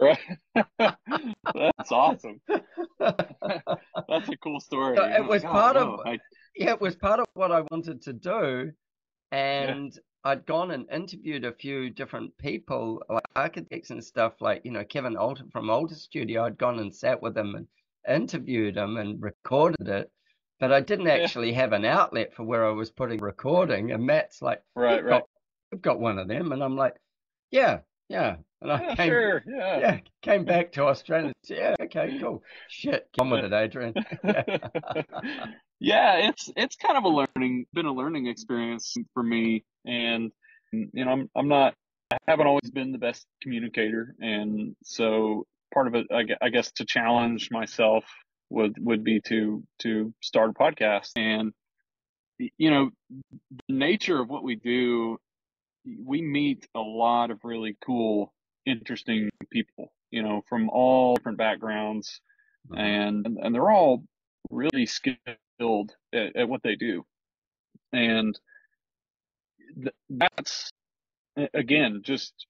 Right. [laughs] That's awesome. [laughs] That's a cool story.
So it was part of I... yeah, it was part of what I wanted to do, and yeah. I'd gone and interviewed a few different people, like architects and stuff, like you know Kevin Alter from Alter Studio. I'd gone and sat with him and interviewed him and recorded it, but I didn't actually yeah. have an outlet for where I was putting recording. And Matt's like,
right, right.
Got, I've got one of them, and I'm like, yeah, yeah. And I
yeah,
came,
sure, yeah.
yeah, came back to Australia. Said, yeah, okay, cool. Shit, [laughs] come with it, Adrian. [laughs]
yeah. yeah, it's it's kind of a learning, been a learning experience for me, and you know, I'm I'm not, I haven't always been the best communicator, and so part of it, I guess, to challenge myself would would be to to start a podcast, and you know, the nature of what we do we meet a lot of really cool, interesting people, you know, from all different backgrounds, mm-hmm. and and they're all really skilled at, at what they do, and th- that's again just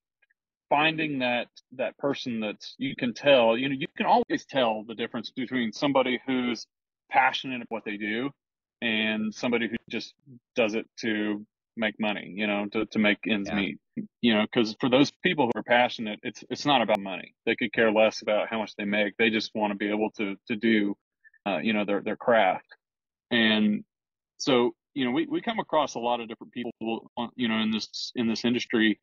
finding that that person that's you can tell you know you can always tell the difference between somebody who's passionate at what they do and somebody who just does it to make money, you know, to, to make ends yeah. meet, you know, because for those people who are passionate, it's it's not about money. They could care less about how much they make. They just want to be able to to do, uh, you know, their their craft. And so, you know, we, we come across a lot of different people, you know, in this in this industry,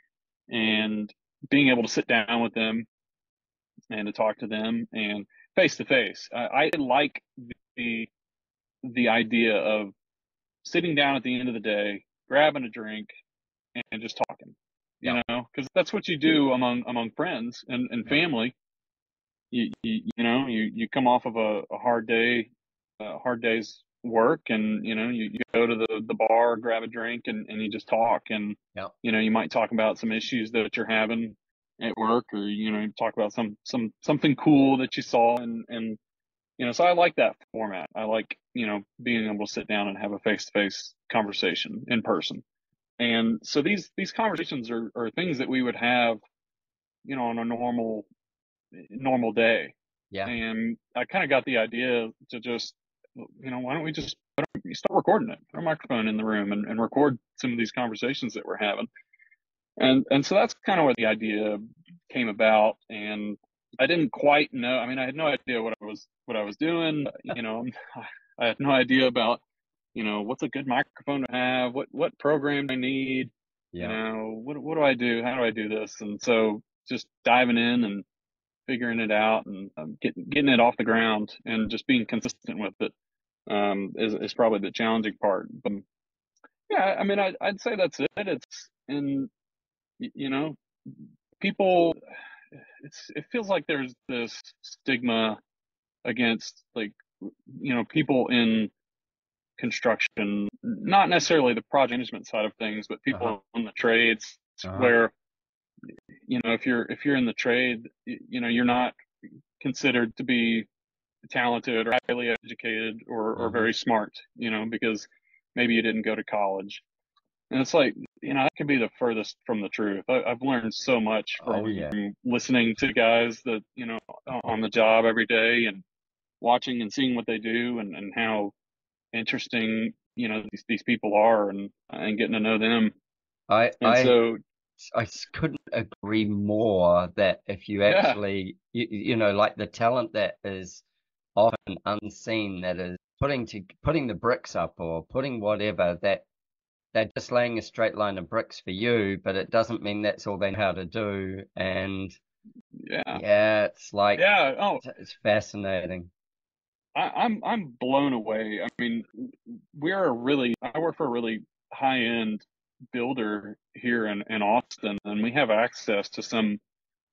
and being able to sit down with them and to talk to them and face to face. I like the the idea of sitting down at the end of the day grabbing a drink and just talking you yeah. know because that's what you do among among friends and, and family you, you, you know you you come off of a, a hard day a hard day's work and you know you, you go to the the bar grab a drink and, and you just talk and
yeah.
you know you might talk about some issues that you're having at work or you know talk about some some something cool that you saw and and you know so i like that format. I like you know being able to sit down and have a face-to-face conversation in person. And so these these conversations are, are things that we would have you know on a normal normal day.
Yeah.
And i kind of got the idea to just you know why don't we just start recording it? Put a microphone in the room and, and record some of these conversations that we're having. And and so that's kind of where the idea came about. And I didn't quite know. I mean, I had no idea what I was what I was doing. You know, [laughs] I had no idea about you know what's a good microphone to have, what what program I need. Yeah. You know, what what do I do? How do I do this? And so just diving in and figuring it out and um, getting getting it off the ground and just being consistent with it um, is is probably the challenging part. But yeah, I mean, I, I'd say that's it. It's in you know people it's it feels like there's this stigma against like you know people in construction not necessarily the project management side of things but people uh-huh. in the trades uh-huh. where you know if you're if you're in the trade you know you're not considered to be talented or highly educated or, or uh-huh. very smart you know because maybe you didn't go to college and it's like, you know, that can be the furthest from the truth. I, have learned so much oh, from, oh, yeah. from, listening to guys that, you know, on the job every day and watching and seeing what they do and, and how interesting, you know, these, these people are and, and getting to know them.
I, and I, so I couldn't agree more that if you actually, yeah. you, you know, like the talent that is often unseen, that is putting to putting the bricks up or putting whatever that they're just laying a straight line of bricks for you, but it doesn't mean that's all they know how to do. And
yeah,
yeah, it's like
yeah, oh,
it's, fascinating.
I, I'm I'm blown away. I mean, we're a really I work for a really high end builder here in, in Austin, and we have access to some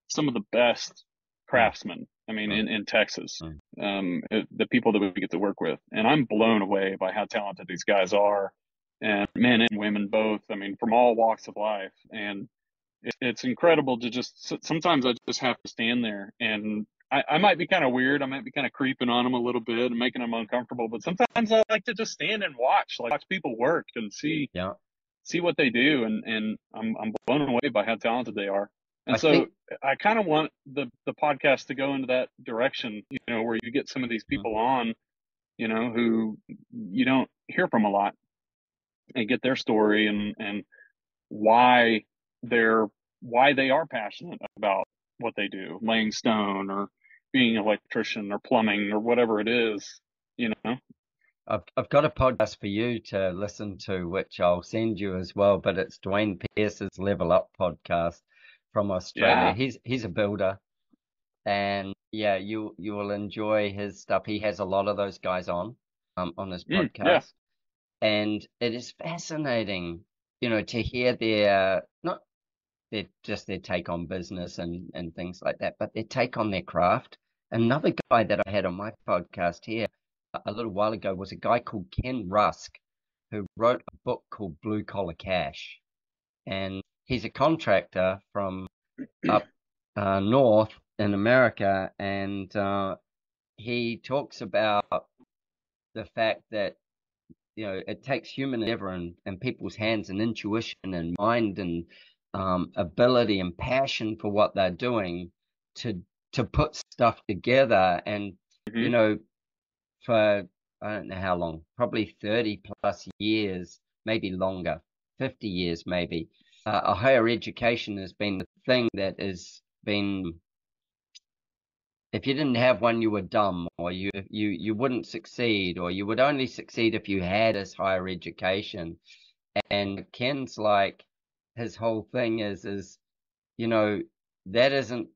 some of the best craftsmen. I mean, in, in Texas, um, it, the people that we get to work with, and I'm blown away by how talented these guys are, and men and women both. I mean, from all walks of life, and it, it's incredible to just. Sometimes I just have to stand there, and I, I might be kind of weird. I might be kind of creeping on them a little bit and making them uncomfortable. But sometimes I like to just stand and watch, like watch people work and see,
yeah,
see what they do, and and I'm I'm blown away by how talented they are. And
I
so
think-
I kind of want the the podcast to go into that direction, you know, where you get some of these
Mm-hmm.
people on, you know, who you don't hear from a lot, and get their story and and why they're why they are passionate about what they do, laying stone or being an electrician or plumbing or whatever it is, you know.
I've I've got a podcast for you to listen to, which I'll send you as well. But it's Dwayne Pierce's Level Up podcast from Australia.
Yeah.
He's he's a builder, and yeah, you you will enjoy his stuff. He has a lot of those guys on, um, on his
Mm,
podcast,
yeah.
And it is fascinating, you know, to hear their not their just their take on business and and things like that, but their take on their craft. Another guy that I had on my podcast here a- little while ago was a guy called Ken Rusk, who wrote a book called Blue Collar Cash, and he's a contractor from up uh, north in America, and uh, he talks about the fact that you know it takes human endeavor and, and people's hands and intuition and mind and um, ability and passion for what they're doing to to put stuff together and you
Mhm.
know for I don't know how long, probably 30 plus years, maybe longer, 50 years maybe. Uh, a higher education has been the thing that has been if you didn't have one you were dumb or you you you wouldn't succeed or you would only succeed if you had this higher education and ken's like his whole thing is is you know that isn't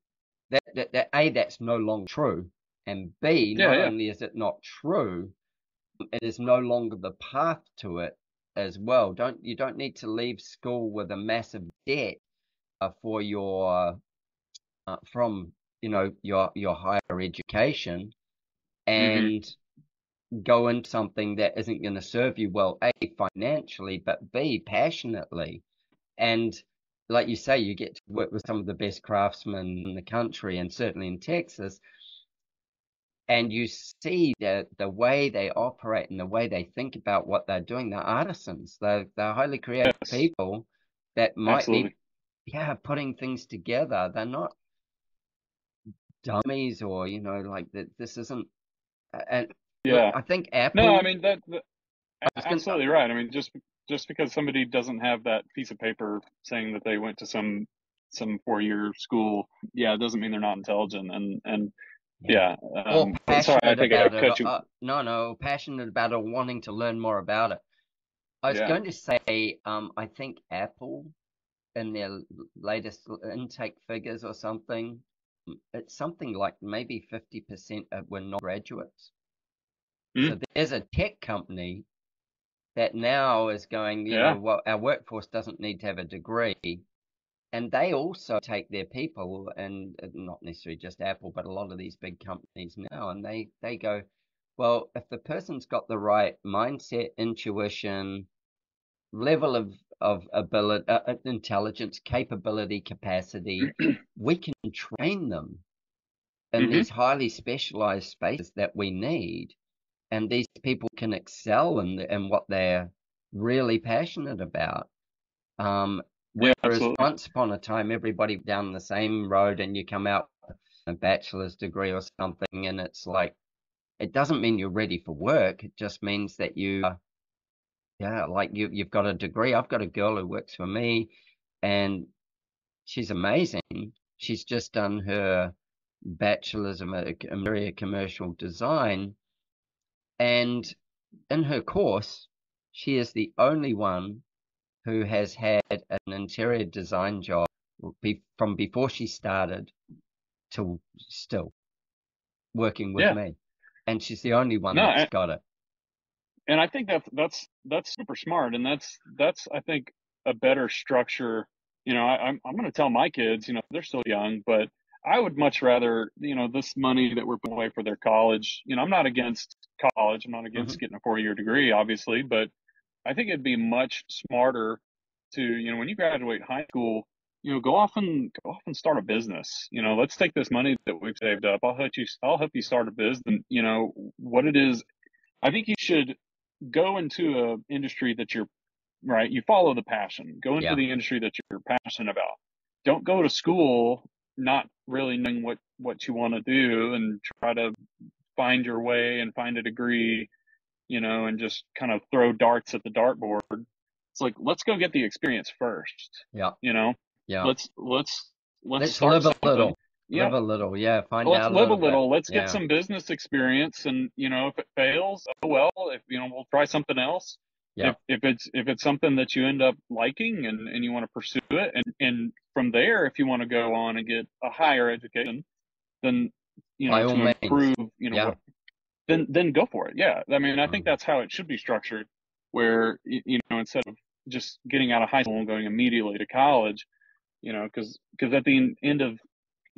that that, that a that's no longer true and b
Yeah,
not
yeah.
only is it not true it is no longer the path to it as well don't you don't need to leave school with a massive debt uh, for your uh, from you know your your higher education mm-hmm. and go into something that isn't going to serve you well a financially but b passionately. And like you say you get to work with some of the best craftsmen in the country and certainly in texas and you see the the way they operate and the way they think about what they're doing. They're artisans. They're, they're highly creative
Yes.
people that might
Absolutely.
be yeah putting things together. They're not dummies or you know like that this isn't and
Yeah.
i think apple
No, I mean that, that
was gonna-
absolutely right. I mean just just because somebody doesn't have that piece of paper saying that they went to some some four year school, yeah, it doesn't mean they're not intelligent. And and
Yeah.
um, I'm sorry, I think I
about
cut
it
you.
uh, no no passionate about it wanting to learn more about it i was
Yeah.
going to say um i think apple in their latest intake figures or something it's something like maybe 50% of were not graduates
Hmm.
so there's a tech company that now is going you
Yeah.
know well our workforce doesn't need to have a degree and they also take their people and not necessarily just apple but a lot of these big companies now and they they go well if the person's got the right mindset intuition level of of ability uh, uh, intelligence capability capacity [clears throat] we can train them in
Mhm.
these highly specialized spaces that we need and these people can excel in in what they're really passionate about um
Yeah,
Whereas
absolutely.
once upon a time, everybody down the same road and you come out with a bachelor's degree or something, and it's like, it doesn't mean you're ready for work. It just means that you, yeah, like you, you've got a degree. I've got a girl who works for me and she's amazing. She's just done her bachelor's in a- in area commercial design. And in her course, she is the only one who has had an interior design job from before she started to still working with
Yeah.
me. and she's the only one no, that's and, got it.
And I think that's that's that's super smart, and that's that's I think a better structure. You know, I, I'm I'm going to tell my kids, you know, they're still young, but I would much rather, you know, this money that we're putting away for their college. You know, I'm not against college. I'm not against mm-hmm. getting a four year degree, obviously, but I think it'd be much smarter to, you know, when you graduate high school, you know, go off and go off and start a business. You know, let's take this money that we've saved up. I'll help you. I'll help you start a business. And you know what it is. I think you should go into a industry that you're right. You follow the passion. Go into yeah. the industry that you're passionate about. Don't go to school not really knowing what what you want to do and try to find your way and find a degree. You know, and just kind of throw darts at the dartboard. It's like let's go get the experience first.
Yeah.
You know
yeah.
Let's let's
let's, let's live a little. Yeah. Live a little, yeah. Find
let's
out.
Let's live a little.
Bit.
Let's get yeah. some business experience, and you know, if it fails, oh well. If you know, we'll try something else.
Yeah.
If, if it's if it's something that you end up liking and, and you want to pursue it, and and from there, if you want to go on and get a higher education, then you know to improve, you know, yeah. what, then then go for it. Yeah. I mean, I think mm-hmm. that's how it should be structured, where you know instead of just getting out of high school and going immediately to college you know, because because at the end of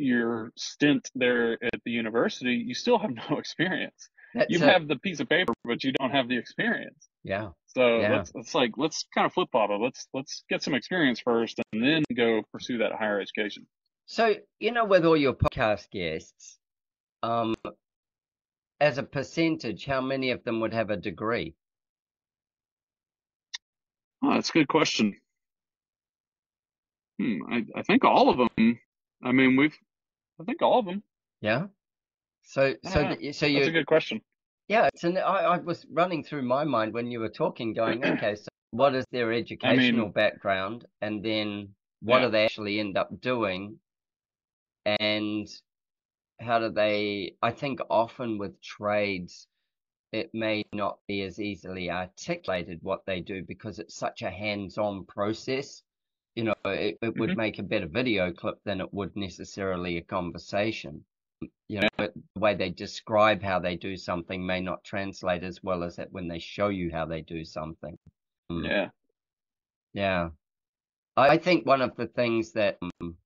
your stint there at the university, you still have [laughs] no experience. That's you have the piece of paper, but you don't have the experience.
Yeah.
So
yeah.
let's let's like let's kind of flip flop it. Let's let's get some experience first, and then go pursue that higher education.
So you know, with all your podcast guests, um, as a percentage, how many of them would have a degree?
Oh, that's a good question. Hmm, I, I think all of them. I mean, we've. I think all of them.
Yeah. So so
yeah,
so you.
That's a good question.
Yeah, and I, I was running through my mind when you were talking, going, [clears throat] okay, so what is their educational mean, background, and then what yeah. do they actually end up doing, and how do they? I think often with trades, it may not be as easily articulated what they do because it's such a hands-on process you know, it, it would mm-hmm. make a better video clip than it would necessarily a conversation. You know, but the way they describe how they do something may not translate as well as that when they show you how they do something.
Mm. Yeah.
Yeah. I think one of the things that um,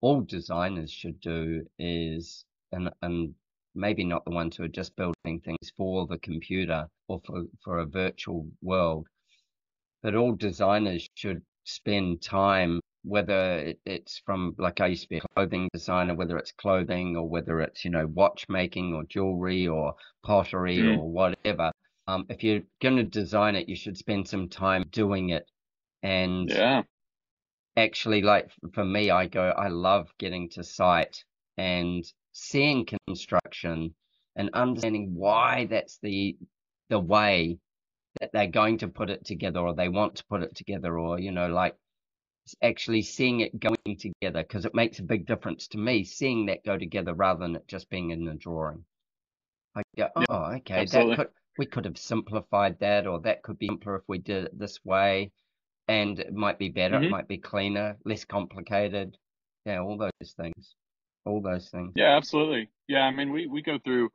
all designers should do is, and, and maybe not the ones who are just building things for the computer or for, for a virtual world, but all designers should spend time, whether it's from like I used to be a clothing designer, whether it's clothing or whether it's you know watchmaking or jewelry or pottery mm. or whatever. Um, if you're going to design it, you should spend some time doing it. And
yeah,
actually, like for me, I go, I love getting to site and seeing construction and understanding why that's the the way that they're going to put it together or they want to put it together or you know like actually seeing it going together because it makes a big difference to me seeing that go together rather than it just being in the drawing i go oh yeah, okay absolutely. that could we could have simplified that or that could be simpler if we did it this way and it might be better mm-hmm. it might be cleaner less complicated yeah all those things all those things
yeah absolutely yeah i mean we we go through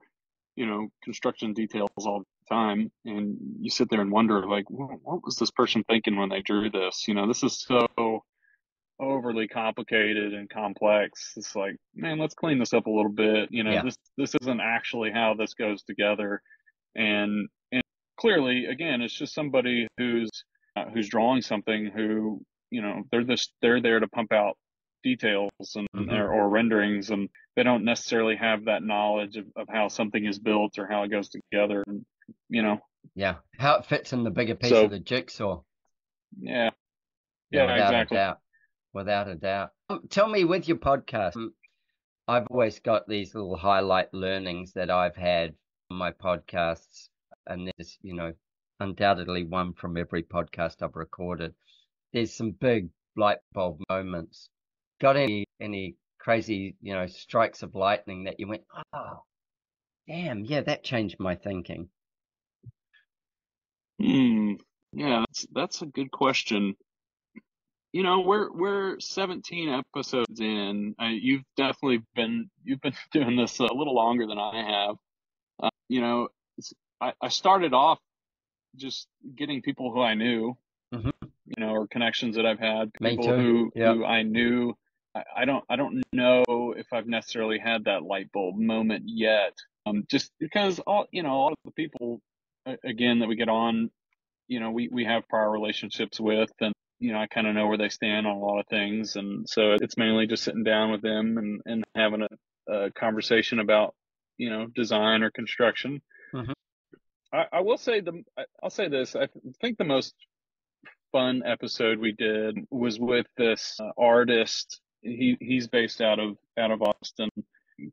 you know construction details all time and you sit there and wonder like what was this person thinking when they drew this? You know this is so overly complicated and complex. It's like man let's clean this up a little bit. You know yeah. this this isn't actually how this goes together. And and clearly again it's just somebody who's uh, who's drawing something who you know they're this they're there to pump out details and mm-hmm. or, or, renderings and they don't necessarily have that knowledge of, of how something is built or how it goes together. And you know.
Yeah, how it fits in the bigger piece so, of the jigsaw.
Yeah. Yeah, yeah without exactly.
a doubt. Without a doubt. Um, tell me with your podcast, um, I've always got these little highlight learnings that I've had on my podcasts, and there's, you know, undoubtedly one from every podcast I've recorded. There's some big light bulb moments. Got any any crazy, you know, strikes of lightning that you went, oh, damn, yeah, that changed my thinking.
Hmm. Yeah, that's that's a good question. You know, we're we're 17 episodes in. Uh, you've definitely been you've been [laughs] doing this a little longer than I have. you know, I, I started off just getting people who I knew,
Mhm.
you know, or connections that I've had, people who
Yeah.
who I knew. I, I don't I don't know if I've necessarily had that light bulb moment yet. Um, just because all you know, all of the people again that we get on, you know, we we have prior relationships with, and you know, I kind of know where they stand on a lot of things, and so it's mainly just sitting down with them and and having a, a conversation about you know design or construction.
Mhm.
I, I will say the I'll say this. I think the most fun episode we did was with this uh, artist. He he's based out of out of Austin.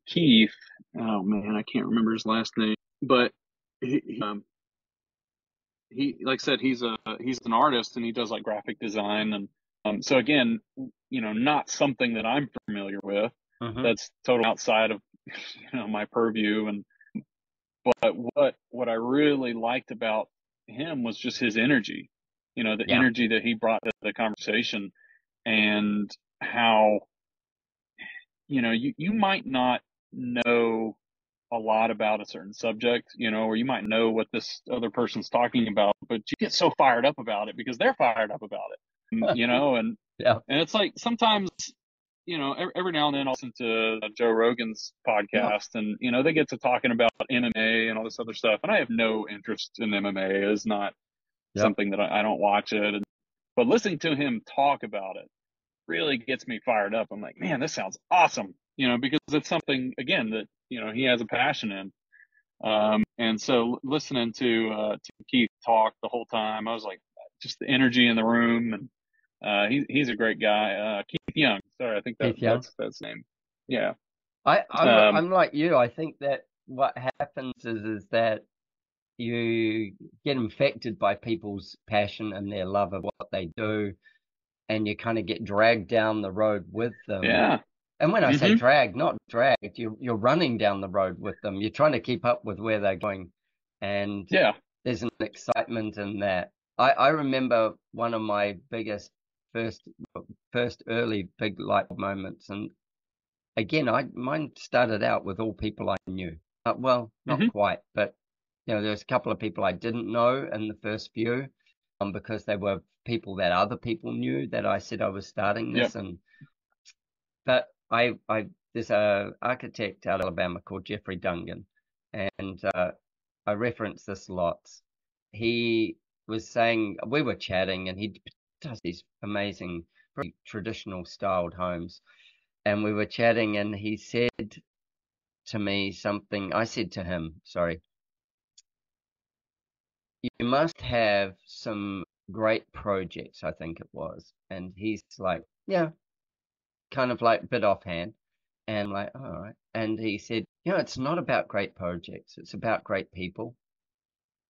Keith. Oh man, I can't remember his last name, but he he, um, he like I said he's a he's an artist and he does like graphic design and um so again you know not something that I'm familiar with
Mhm.
that's totally outside of [laughs] you know my purview and but what what I really liked about him was just his energy you know the
Yeah.
energy that he brought to the conversation and how you know you you might not know a lot about a certain subject you know or you might know what this other person's talking about but you get so fired up about it because they're fired up about it [laughs] you know and
Yeah.
and it's like sometimes you know every, every now and then I'll listen to uh, Joe Rogan's podcast and you know they get to talking about MMA and all this other stuff and I have no interest in MMA it's not
Yep.
something that I, I don't watch it and, but listening to him talk about it really gets me fired up I'm like man this sounds awesome you know because it's something again that you know he has a passion in. Um and so listening to uh to Keith talk the whole time I was like just the energy in the room and uh he, he's a great guy. Uh Keith Young. Sorry I think that, that's that's his name. Yeah.
I, I'm,
Um,
I'm like you. I think that what happens is is that you get infected by people's passion and their love of what they do, and you kind of get dragged down the road with them.
yeah
And when I say
Mhm.
dragged, not dragged, you're you're running down the road with them. You're trying to keep up with where they're going, and
yeah
there's an excitement in that. I, I remember one of my biggest first first early big light moments, and again, I mine started out with all people I knew. Uh, well, not
Mhm.
quite, but you know, there's a couple of people I didn't know in the first few, um, because they were people that other people knew that I said I was starting
Yep.
this, and but I I there's a architect out of Alabama called Jeffrey Dungan, and uh, I reference this lots. He was saying we were chatting, and he does these amazing, traditional styled homes, and we were chatting, and he said to me something. I said to him, sorry, you must have some great projects, I think it was, and he's like, yeah, kind of like a bit offhand. And I'm like, all right. And he said, you know, it's not about great projects, it's about great people.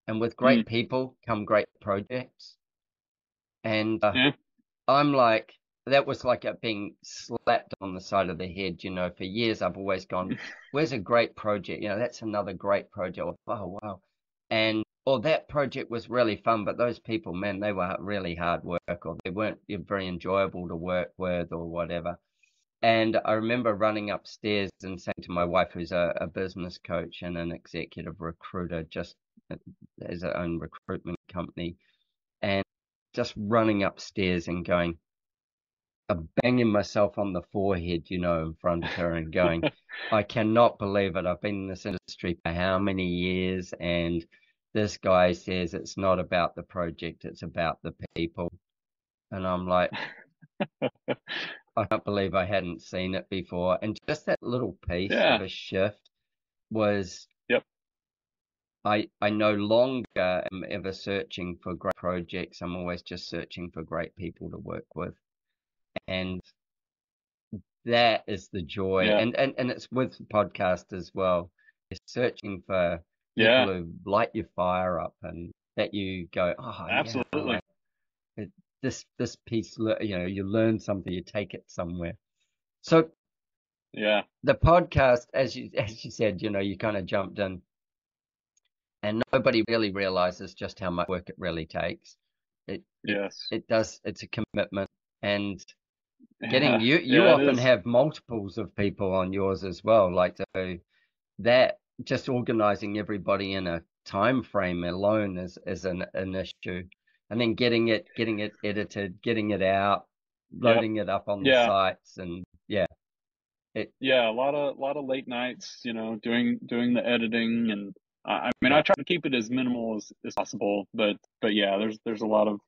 And with great people come great projects. And uh,
Yeah.
I'm like, that was like being slapped on the side of the head. You know, for years I've always gone, [laughs] where's a great project? You know, that's another great project. Or, oh, wow. And, or that project was really fun, but those people, man, they were really hard work or they weren't very enjoyable to work with or whatever. And I remember running upstairs and saying to my wife, who's a, a business coach and an executive recruiter, just uh, has her own recruitment company, and just running upstairs and going, uh, banging myself on the forehead, you know, in front of her and going, [laughs] I cannot believe it. I've been in this industry for how many years? And this guy says it's not about the project, it's about the people. And I'm like, [laughs] I can't believe I hadn't seen it before. And just that little piece
Yeah.
of a shift was
Yep.
I I no longer am ever searching for great projects. I'm always just searching for great people to work with. And that is the joy.
Yeah.
And, and and it's with podcast as well. You're searching for
Yeah.
people who light your fire up and that you go, oh, yeah,
Absolutely.
it, this this piece, you know, you learn something, you take it somewhere. So
Yeah.
the podcast, as you as you said, you know, you kind of jumped in, and nobody really realizes just how much work it really takes. It
Yes.
it does. It's a commitment, and getting
Yeah.
you you
Yeah,
often have multiples of people on yours as well. Like so that just organizing everybody in a time frame alone is is an, an issue and then getting it getting it edited getting it out loading yep. it up on the yeah. sites and yeah
it, yeah a lot of a lot of late nights you know doing doing the editing and I mean, I try to keep it as minimal as, as possible, but but yeah, there's there's a lot of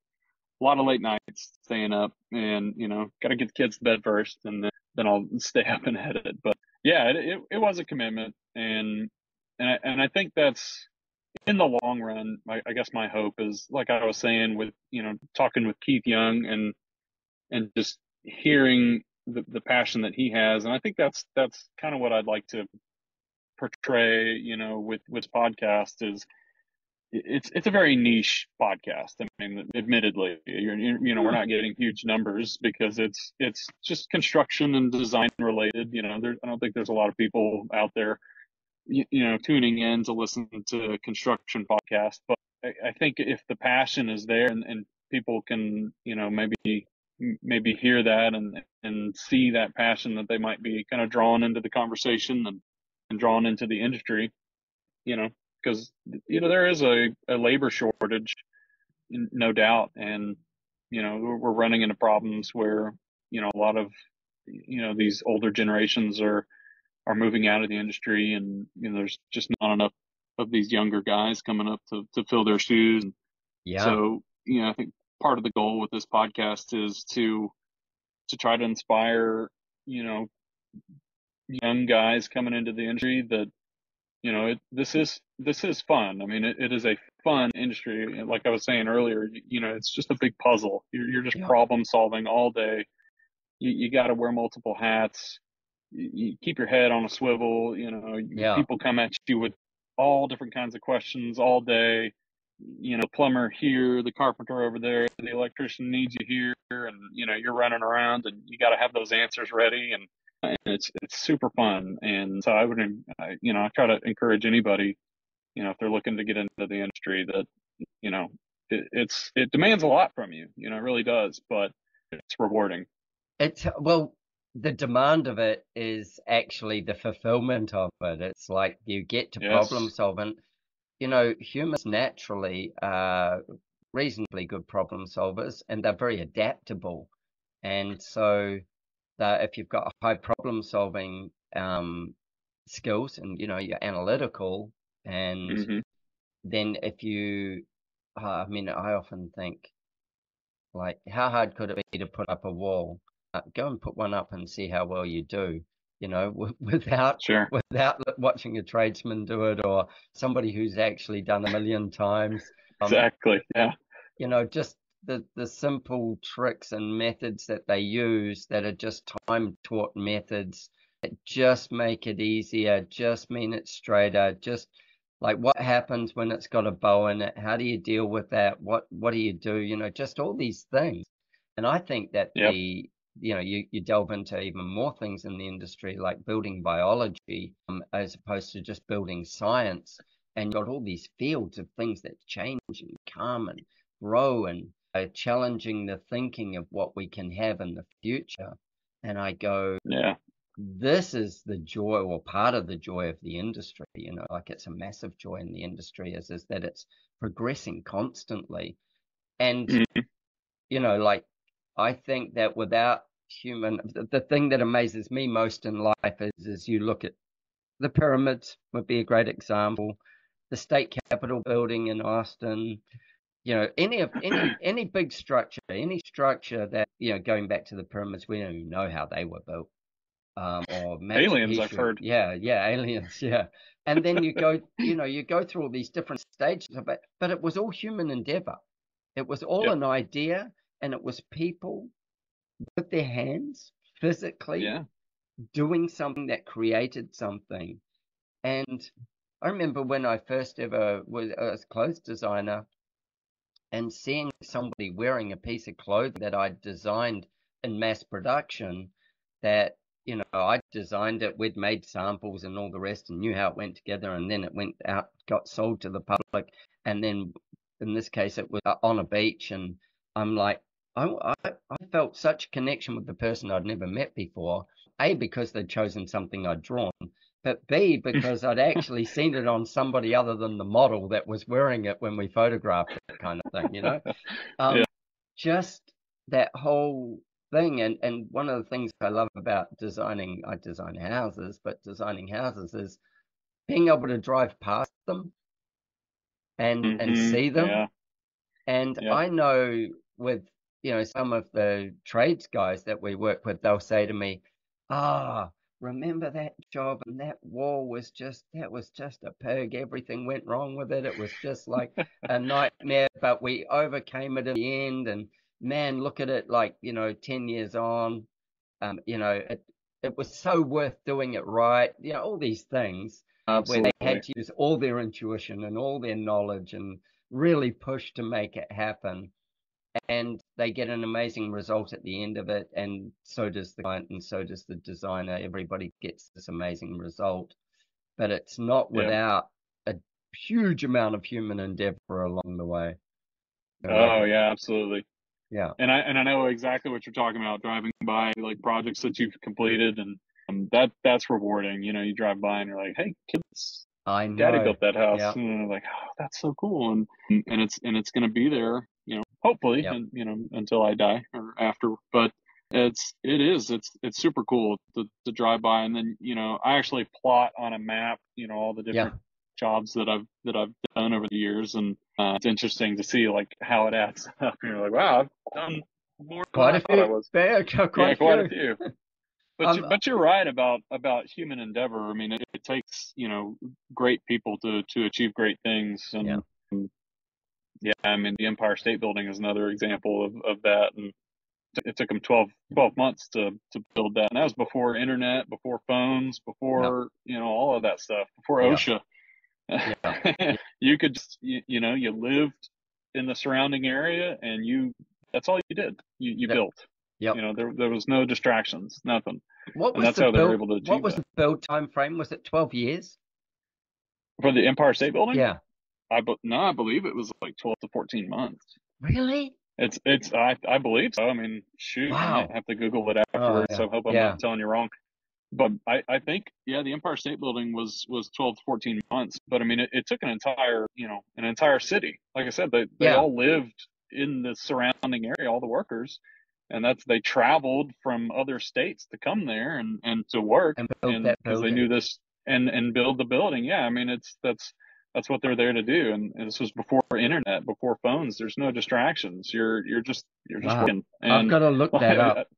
a lot of late nights staying up, and you know, got to get the kids to bed first, and then, then I'll [laughs] stay up and edit. But yeah, it, it, it was a commitment, and and I, and I think that's in the long run. I, I guess my hope is, like I was saying, with you know, talking with Keith Young and and just hearing the, the passion that he has, and I think that's that's kind of what I'd like to portray, you know, with with podcast is it's it's a very niche podcast. I mean, admittedly, you're, you know, we're not getting huge numbers because it's it's just construction and design related. You know, there, I don't think there's a lot of people out there, you, you know, tuning in to listen to construction podcast. But I, I think if the passion is there and, and people can, you know, maybe maybe hear that and and see that passion that they might be kind of drawn into the conversation and and drawn into the industry, you know, because, you know, there is a, a labor shortage, no doubt. And, you know, we're running into problems where, you know, a lot of, you know, these older generations are, are moving out of the industry and, you know, there's just not enough of these younger guys coming up to, to fill their shoes. Yeah. So, you know, I think part of the goal with this podcast is to, to try to inspire, you know, young guys coming into the industry that you know it, this is this is fun i mean it, it is a fun industry like i was saying earlier you, you know it's just a big puzzle you're, you're just yeah. problem solving all day you, you got to wear multiple hats you, you, keep your head on a swivel you know yeah. people come at you with all different kinds of questions all day you know plumber here the carpenter over there the electrician needs you here and you know you're running around and you got to have those answers ready and and it's it's super fun. And so I would, you know, I try to encourage anybody, you know, if they're looking to get into the industry, that you know, it, it's it demands a lot from you. You know, it really does, but it's rewarding.
It's well, the demand of it is actually the fulfillment of it. It's like you get to yes. problem solving. You know, humans naturally are reasonably good problem solvers, and they're very adaptable. And so that if you've got high problem solving um, skills and you know you're analytical and mm-hmm. then if you uh, i mean i often think like how hard could it be to put up a wall go and put one up and see how well you do you know [laughs] w- without
sure.
without watching a tradesman do it or somebody who's actually done a million times
um, exactly yeah
you know just the, the simple tricks and methods that they use that are just time taught methods that just make it easier, just mean it straighter, just like what happens when it's got a bow in it, how do you deal with that? What what do you do? You know, just all these things. And I think that yep. the you know you, you delve into even more things in the industry like building biology um, as opposed to just building science and you've got all these fields of things that change and come and grow and uh, challenging the thinking of what we can have in the future. And I go,
yeah,
this is the joy or part of the joy of the industry. You know, like it's a massive joy in the industry is, is that it's progressing constantly. And, mm-hmm. you know, like I think that without human, the, the thing that amazes me most in life is, is you look at the pyramids would be a great example, the state capitol building in Austin, you know any of any [clears throat] any big structure any structure that you know going back to the pyramids we don't even know how they were built
um or aliens i've heard.
Yeah yeah aliens yeah. And then you go you know you go through all these different stages of it but it was all human endeavor. It was all yep. an idea and it was people with their hands physically
yeah.
doing something that created something and i remember when i first ever was a clothes designer and seeing somebody wearing a piece of clothing that I designed in mass production that you know I designed it we'd made samples and all the rest and knew how it went together and then it went out got sold to the public and then in this case it was uh, on a beach and I'm like I, I, I felt such a connection with the person I'd never met before a because they'd chosen something I'd drawn but B, [laughs] because I'd actually seen it on somebody other than the model that was wearing it when we photographed it, kind of thing, you know? [laughs] Um, yeah. Just that whole thing. And, and one of the things I love about designing, I design houses, but designing houses is being able to drive past them and, mm-hmm. and see them. Yeah. And yeah. I know with, you know, some of the trades guys that we work with, they'll say to me, ah, remember that job and that wall was just that was just a pig. Everything went wrong with it. It was just like a [laughs] nightmare. But we overcame it in the end and man look at it like you know 10 years on um, you know it it was so worth doing it right. You know all these things where they had to use all their intuition and all their knowledge and really push to make it happen and they get an amazing result at the end of it and so does the client and so does the designer. Everybody gets this amazing result. But it's not yeah. without a huge amount of human endeavor along the way.
Oh yeah absolutely.
Yeah.
And i and i know exactly what you're talking about driving by like projects that you've completed and um, that that's rewarding. You know you drive by and you're like hey kids
I know.
Daddy built that house, yeah. and like, oh, that's so cool, and and it's and it's going to be there hopefully, yep. and, you know, until I die or after. But it's it is it's it's super cool to, to drive by, and then you know, I actually plot on a map, you know, all the different yeah. jobs that I've that I've done over the years, and uh, it's interesting to see like how it adds [laughs] up. You're like, wow, I've done more [laughs]
quite a few. I was.
Yeah, quite, quite a few. [laughs] But um, you, but you're right about about human endeavor. I mean, it, it, takes you know great people to to achieve great things, and yeah. Yeah, I mean the Empire State Building is another example of, of that, and it took them 12, 12 months to to build that, and that was before internet, before phones, before you know all of that stuff, before OSHA. Yeah. [laughs] you could just you, you, know you lived in the surrounding area, and you that's all you did. You you yep. built.
Yeah.
You know there there was no distractions, nothing.
What was the build, they were able to What was that. the build time frame? Was it twelve years?
For the Empire State Building?
Yeah.
I but no, I believe it was like twelve to fourteen months.
Really?
It's it's I I believe so. I mean, shoot, wow. I have to Google it afterwards. Oh, yeah. So I hope I'm yeah. not telling you wrong. But I, I think yeah, the Empire State Building was was 12 to 14 months. But I mean, it, it took an entire you know an entire city. Like I said, they they yeah. all lived in the surrounding area, all the workers, and that's they traveled from other states to come there and and to work
and because
they knew this and and build the building. Yeah, I mean, it's that's that's what they're there to do. And, and, this was before internet, before phones. There's no distractions. You're you're just you're just wow. working. And,
I've got to look that [laughs] up.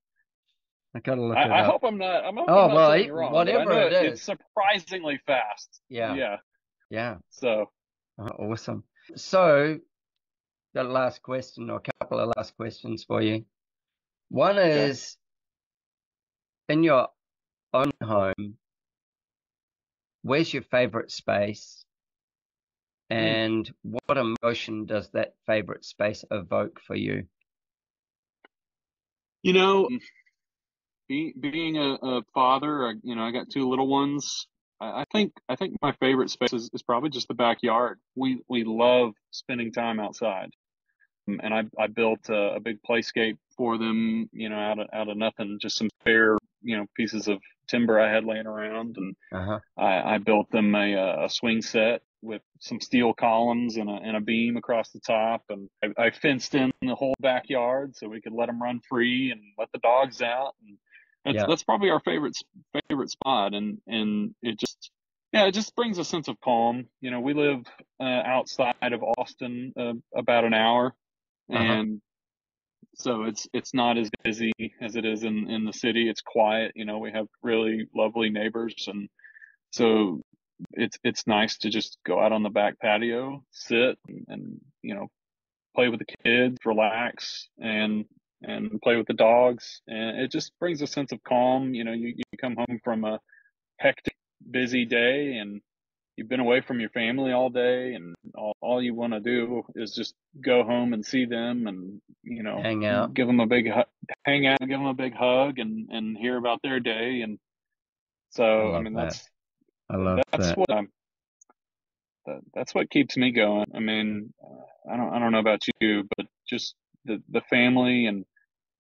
I gotta look. I,
I hope I'm not. I'm,
oh
I'm
well,
it, wrong,
whatever it is,
it's surprisingly fast.
Yeah.
Yeah.
Yeah.
So.
Oh, awesome. So, a last question or a couple of last questions for you. One is, yeah. in your own home, where's your favorite space? Mm. And what emotion does that favorite space evoke for you?
You know, be, being a, a father, I, you know, I got two little ones. I, I think I think my favorite space is, is probably just the backyard. We we love spending time outside, um, and I I built a, a big playscape for them. You know, out of out of nothing, just some spare you know pieces of timber I had laying around, and uh-huh. I, I built them a, a swing set with some steel columns and a, and a beam across the top. And I, I, fenced in the whole backyard so we could let them run free and let the dogs out. And that's, yeah. that's probably our favorite favorite spot. And and it just yeah, it just brings a sense of calm. You know, we live uh, outside of Austin, uh, about an hour, uh-huh. and so it's it's not as busy as it is in in the city. It's quiet. You know, we have really lovely neighbors, and so it's it's nice to just go out on the back patio, sit and you know play with the kids, relax, and and play with the dogs, and it just brings a sense of calm. You know, you, you come home from a hectic, busy day, and you've been away from your family all day, and all, all you want to do is just go home and see them, and you know,
hang out,
give them a big hang out, give them a big hug, and and hear about their day, and so I, I mean that. that's
I love
that's
that.
what I'm. That, that's what keeps me going. I mean, uh, I don't I don't know about you, but just the the family and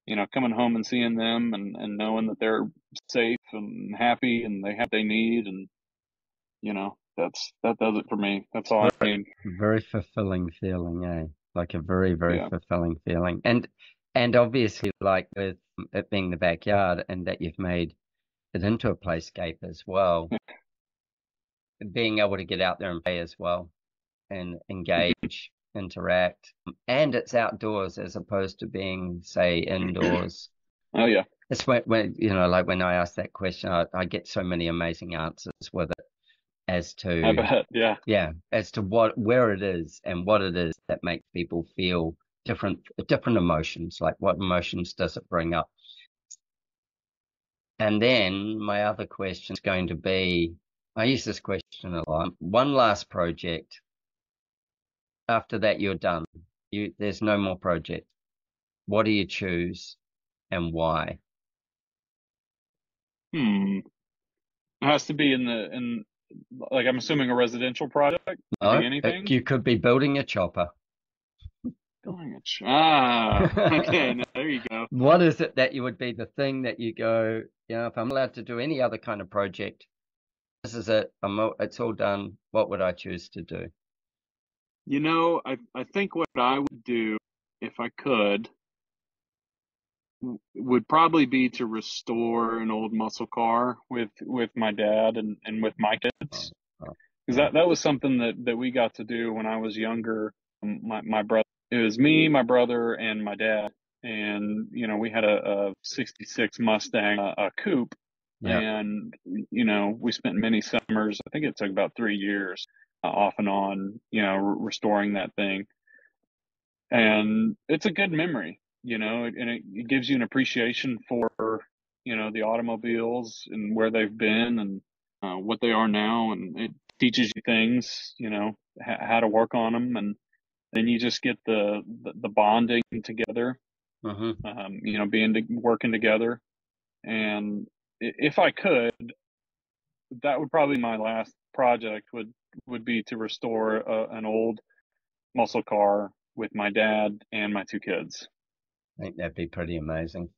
you know coming home and seeing them and and knowing that they're safe and happy and they have what they need and you know, that's that does it for me. That's all I need.
Very fulfilling feeling, eh? Like a very, very
Yeah.
fulfilling feeling. And and obviously like with it being the backyard and that you've made it into a playscape as well. Being able to get out there and play as well and mm-hmm. engage, interact. And it's outdoors as opposed to being, say, indoors. [clears throat]
Oh yeah.
It's when, when you know, like when I ask that question, I, I get so many amazing answers with it as to
bet. Yeah.
yeah, as to what where it is and what it is that makes people feel different different emotions. Like what emotions does it bring up? And then my other question is going to be I use this question a lot. One last project. After that you're done. You there's no more project. What do you choose and why?
Hmm. It has to be in the in like I'm assuming a residential project.
No, it-
anything.
you could be building a chopper.
Building a ch- Ah. [laughs] Okay. there you go.
What is it that you would be the thing that you go, you know, if I'm allowed to do any other kind of project, this is it. I'm all, it's all done. What would I choose to do?
You know, I I think what I would do if I could would probably be to restore an old muscle car with with my dad and and with my kids.
oh,
Because that that was something that that we got to do when I was younger. Um, My my brother, it was me, my brother, and my dad. And you know, we had a, a '66 Mustang, a, a coupe,
Yeah.
and you know, we spent many summers. I think it took about three years, uh, off and on, you know, re- restoring that thing. And it's a good memory, you know, and it, it gives you an appreciation for, you know, the automobiles and where they've been and uh, what they are now, and it teaches you things, you know, h- how to work on them, and then you just get the the, the bonding together,
hmm
um, you know, being to, working together, and if I could, that would probably be my last project would would be to restore a, an old muscle car with my dad and my two kids.
I think that'd be pretty amazing.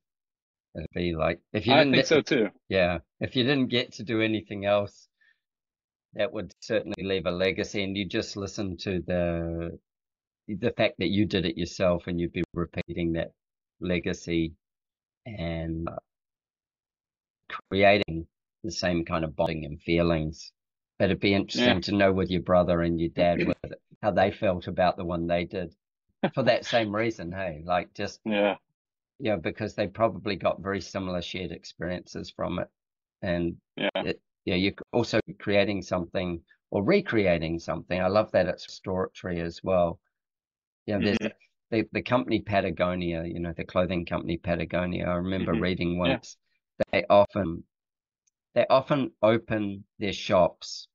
It'd be like if you didn't,
think so too.
yeah, if you didn't get to do anything else, that would certainly leave a legacy. And you just listen to the the fact that you did it yourself, and you'd be repeating that legacy and uh, creating the same kind of bonding and feelings. But it'd be interesting
Yeah.
to know with your brother and your dad [clears throat] with how they felt about the one they did for that same reason. Hey, like just
Yeah.
yeah, because they probably got very similar shared experiences from it, and
Yeah.
it, yeah, you're also creating something or recreating something. I love that it's restoratory as well. Yeah, there's
Mhm.
the the company Patagonia, you know, the clothing company Patagonia. I remember
Mhm.
reading once they often they often open their shops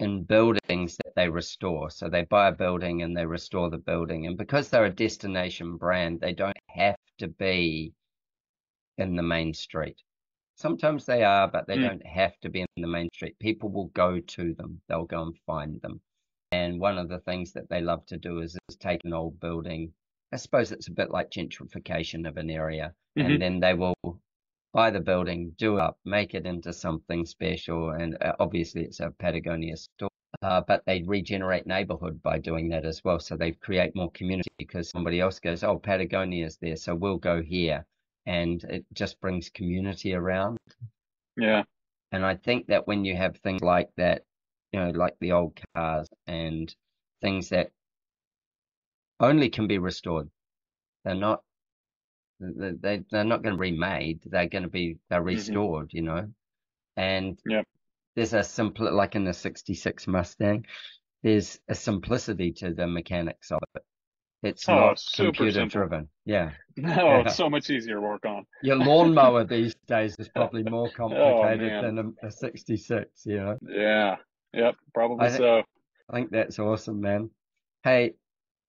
in buildings that they restore. So they buy a building and they restore the building. And because they're a destination brand, they don't have to be in the main street. Sometimes they are, but they
Mm.
don't have to be in the main street. People will go to them, they'll go and find them. And one of the things that they love to do is, is take an old building. I suppose it's a bit like gentrification of an area.
Mhm.
And then they will buy the building, do it up, make it into something special. And uh, obviously, it's a Patagonia store. Uh, but they regenerate neighborhood by doing that as well. So they create more community because somebody else goes, Oh, Patagonia's there, so we'll go here. And it just brings community around.
Yeah.
And I think that when you have things like that, you know, like the old cars and things that only can be restored, they're not they they- they're not going to be remade. They're going to be they're mm-hmm. restored, you know. And
Yep.
there's a simple like in the '66 Mustang, there's a simplicity to the mechanics of it. It's
Oh,
not
super
computer
simple.
driven. Yeah. [laughs]
No,
Yeah.
it's [laughs] so much easier to work on.
Your lawnmower these days is probably more [laughs] oh, complicated
Oh,
than a, a 66, you know.
Yeah. Yep. Probably
I thi-
so.
I think that's awesome, man. Hey,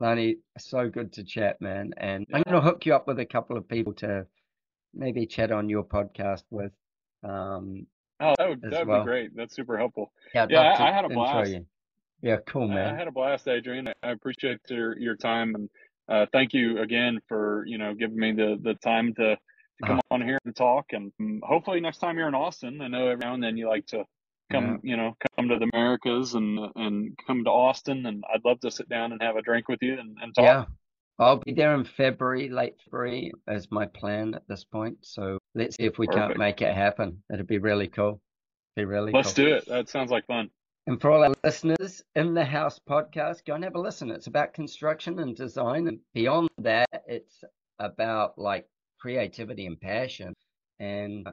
Lonnie, so good to chat, man. And I'm going to hook you up with a couple of people to maybe chat on your podcast with. Um,
Oh, that would that would
well.
be great. That's super helpful.
yeah,
Yeah, I- I had a blast.
you. Yeah, cool,
I- I had a blast, Adrian. I appreciate your your time and uh, thank you again for you know giving me the the time to to come
Ah.
on here and talk. And um, hopefully next time you're in Austin, I know every now and then you like to come
Yeah.
you know come to the Americas and and come to Austin, and I'd love to sit down and have a drink with you and, and talk.
Yeah. I'll be there in February, late February, as my plan at this point. So let's see if we can't make it happen. It'd be really cool. Be really
Let's
cool.
do it. That sounds like fun.
And for all our listeners, In the House podcast, go and have a listen. It's about construction and design. And beyond that, it's about like creativity and passion. And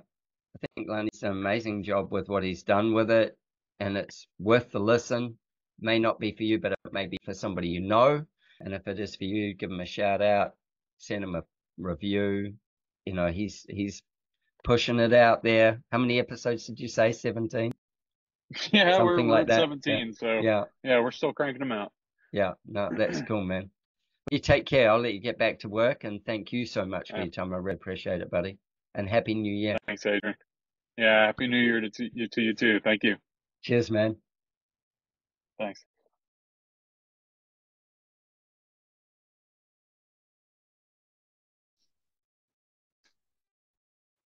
I think Lonnie's done an amazing job with what he's done with it. And it's worth the listen. May not be for you, but it may be for somebody you know. And if it is for you, give him a shout out, send him a review. You know, he's he's pushing it out there. How many episodes did you say? 17? [laughs]
Yeah, we're,
Something
we're
like
at
that. Yeah.
17, so
Yeah.
yeah, we're still cranking them out.
Yeah, no, [clears throat] that's cool, man. You take care. I'll let you get back to work and thank you so much for
Yeah.
your time. I really appreciate it, buddy. And happy new year.
Thanks, Adrian. Yeah, happy New Year to, to you to you too. Thank you.
Cheers, man.
Thanks.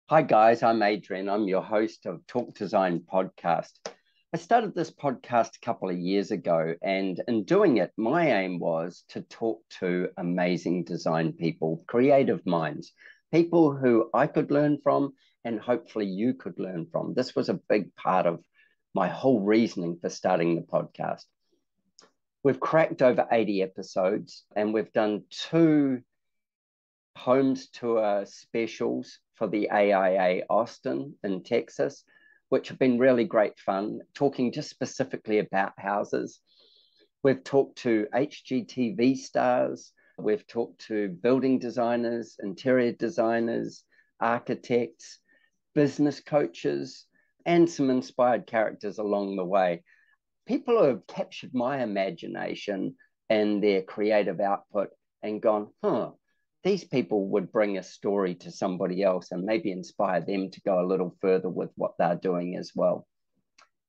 Hi, guys. I'm Adrian. I'm your host of Talk Design Podcast. I started this podcast a couple of years ago, and in doing it, my aim was to talk to amazing design people, creative minds, people who I could learn from, and hopefully you could learn from. This was a big part of my whole reasoning for starting the podcast. We've cracked over 80 episodes, and we've done two homes tour specials for the AIA Austin in Texas, which have been really great fun, talking just specifically about houses. We've talked to HGTV stars, we've talked to building designers, interior designers, architects, business coaches, and some inspired characters along the way. People who have captured my imagination and their creative output and gone, huh, these people would bring a story to somebody else and maybe inspire them to go a little further with what they're doing as well.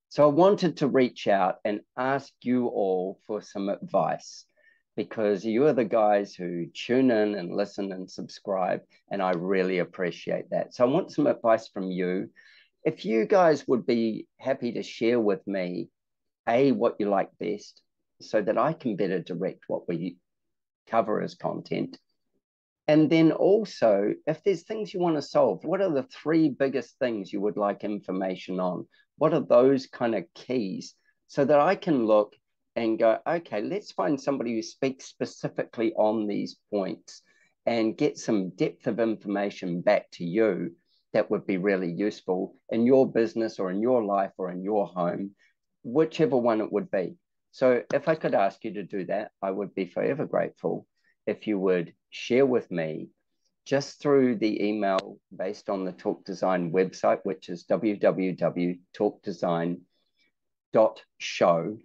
So I wanted to reach out and ask you all for some advice because you are the guys who tune in and listen and subscribe, and I really appreciate that. So I want some advice from you. If you guys would be happy to share with me, A, what you like best, so that I can better direct what we cover as content and then also, if there's things you want to solve, what are the three biggest things you would like information on? What are those kind of keys so that I can look and go, okay, let's find somebody who speaks specifically on these points and get some depth of information back to you that would be really useful in your business or in your life or in your home, whichever one it would be. So, if I could ask you to do that, I would be forever grateful if you would share with me just through the email based on the Talk Design website, which is www.talkdesign.show.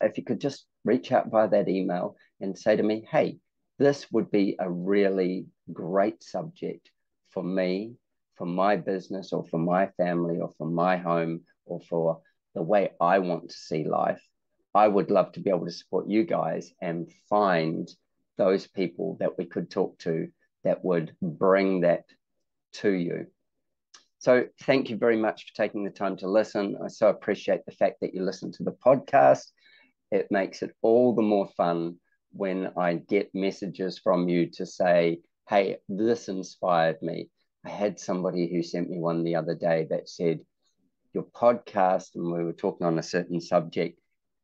If you could just reach out via that email and say to me, hey, this would be a really great subject for me, for my business, or for my family, or for my home, or for the way I want to see life. I would love to be able to support you guys and find those people that we could talk to that would bring that to you. So, thank you very much for taking the time to listen. I so appreciate the fact that you listen to the podcast. It makes it all the more fun when I get messages from you to say, Hey, this inspired me. I had somebody who sent me one the other day that said, Your podcast, and we were talking on a certain subject,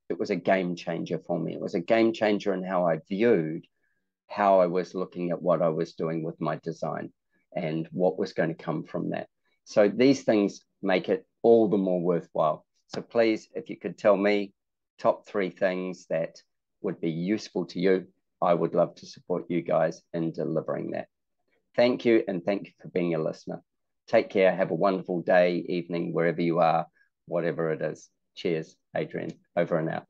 it was a game changer for me. It was a game changer in how I viewed how I was looking at what I was doing with my design and what was going to come from that. So these things make it all the more worthwhile. So please, if you could tell me top three things that would be useful to you, I would love to support you guys in delivering that. Thank you, and thank you for being a listener. Take care. Have a wonderful day, evening, wherever you are, whatever it is. Cheers, Adrian. Over and out.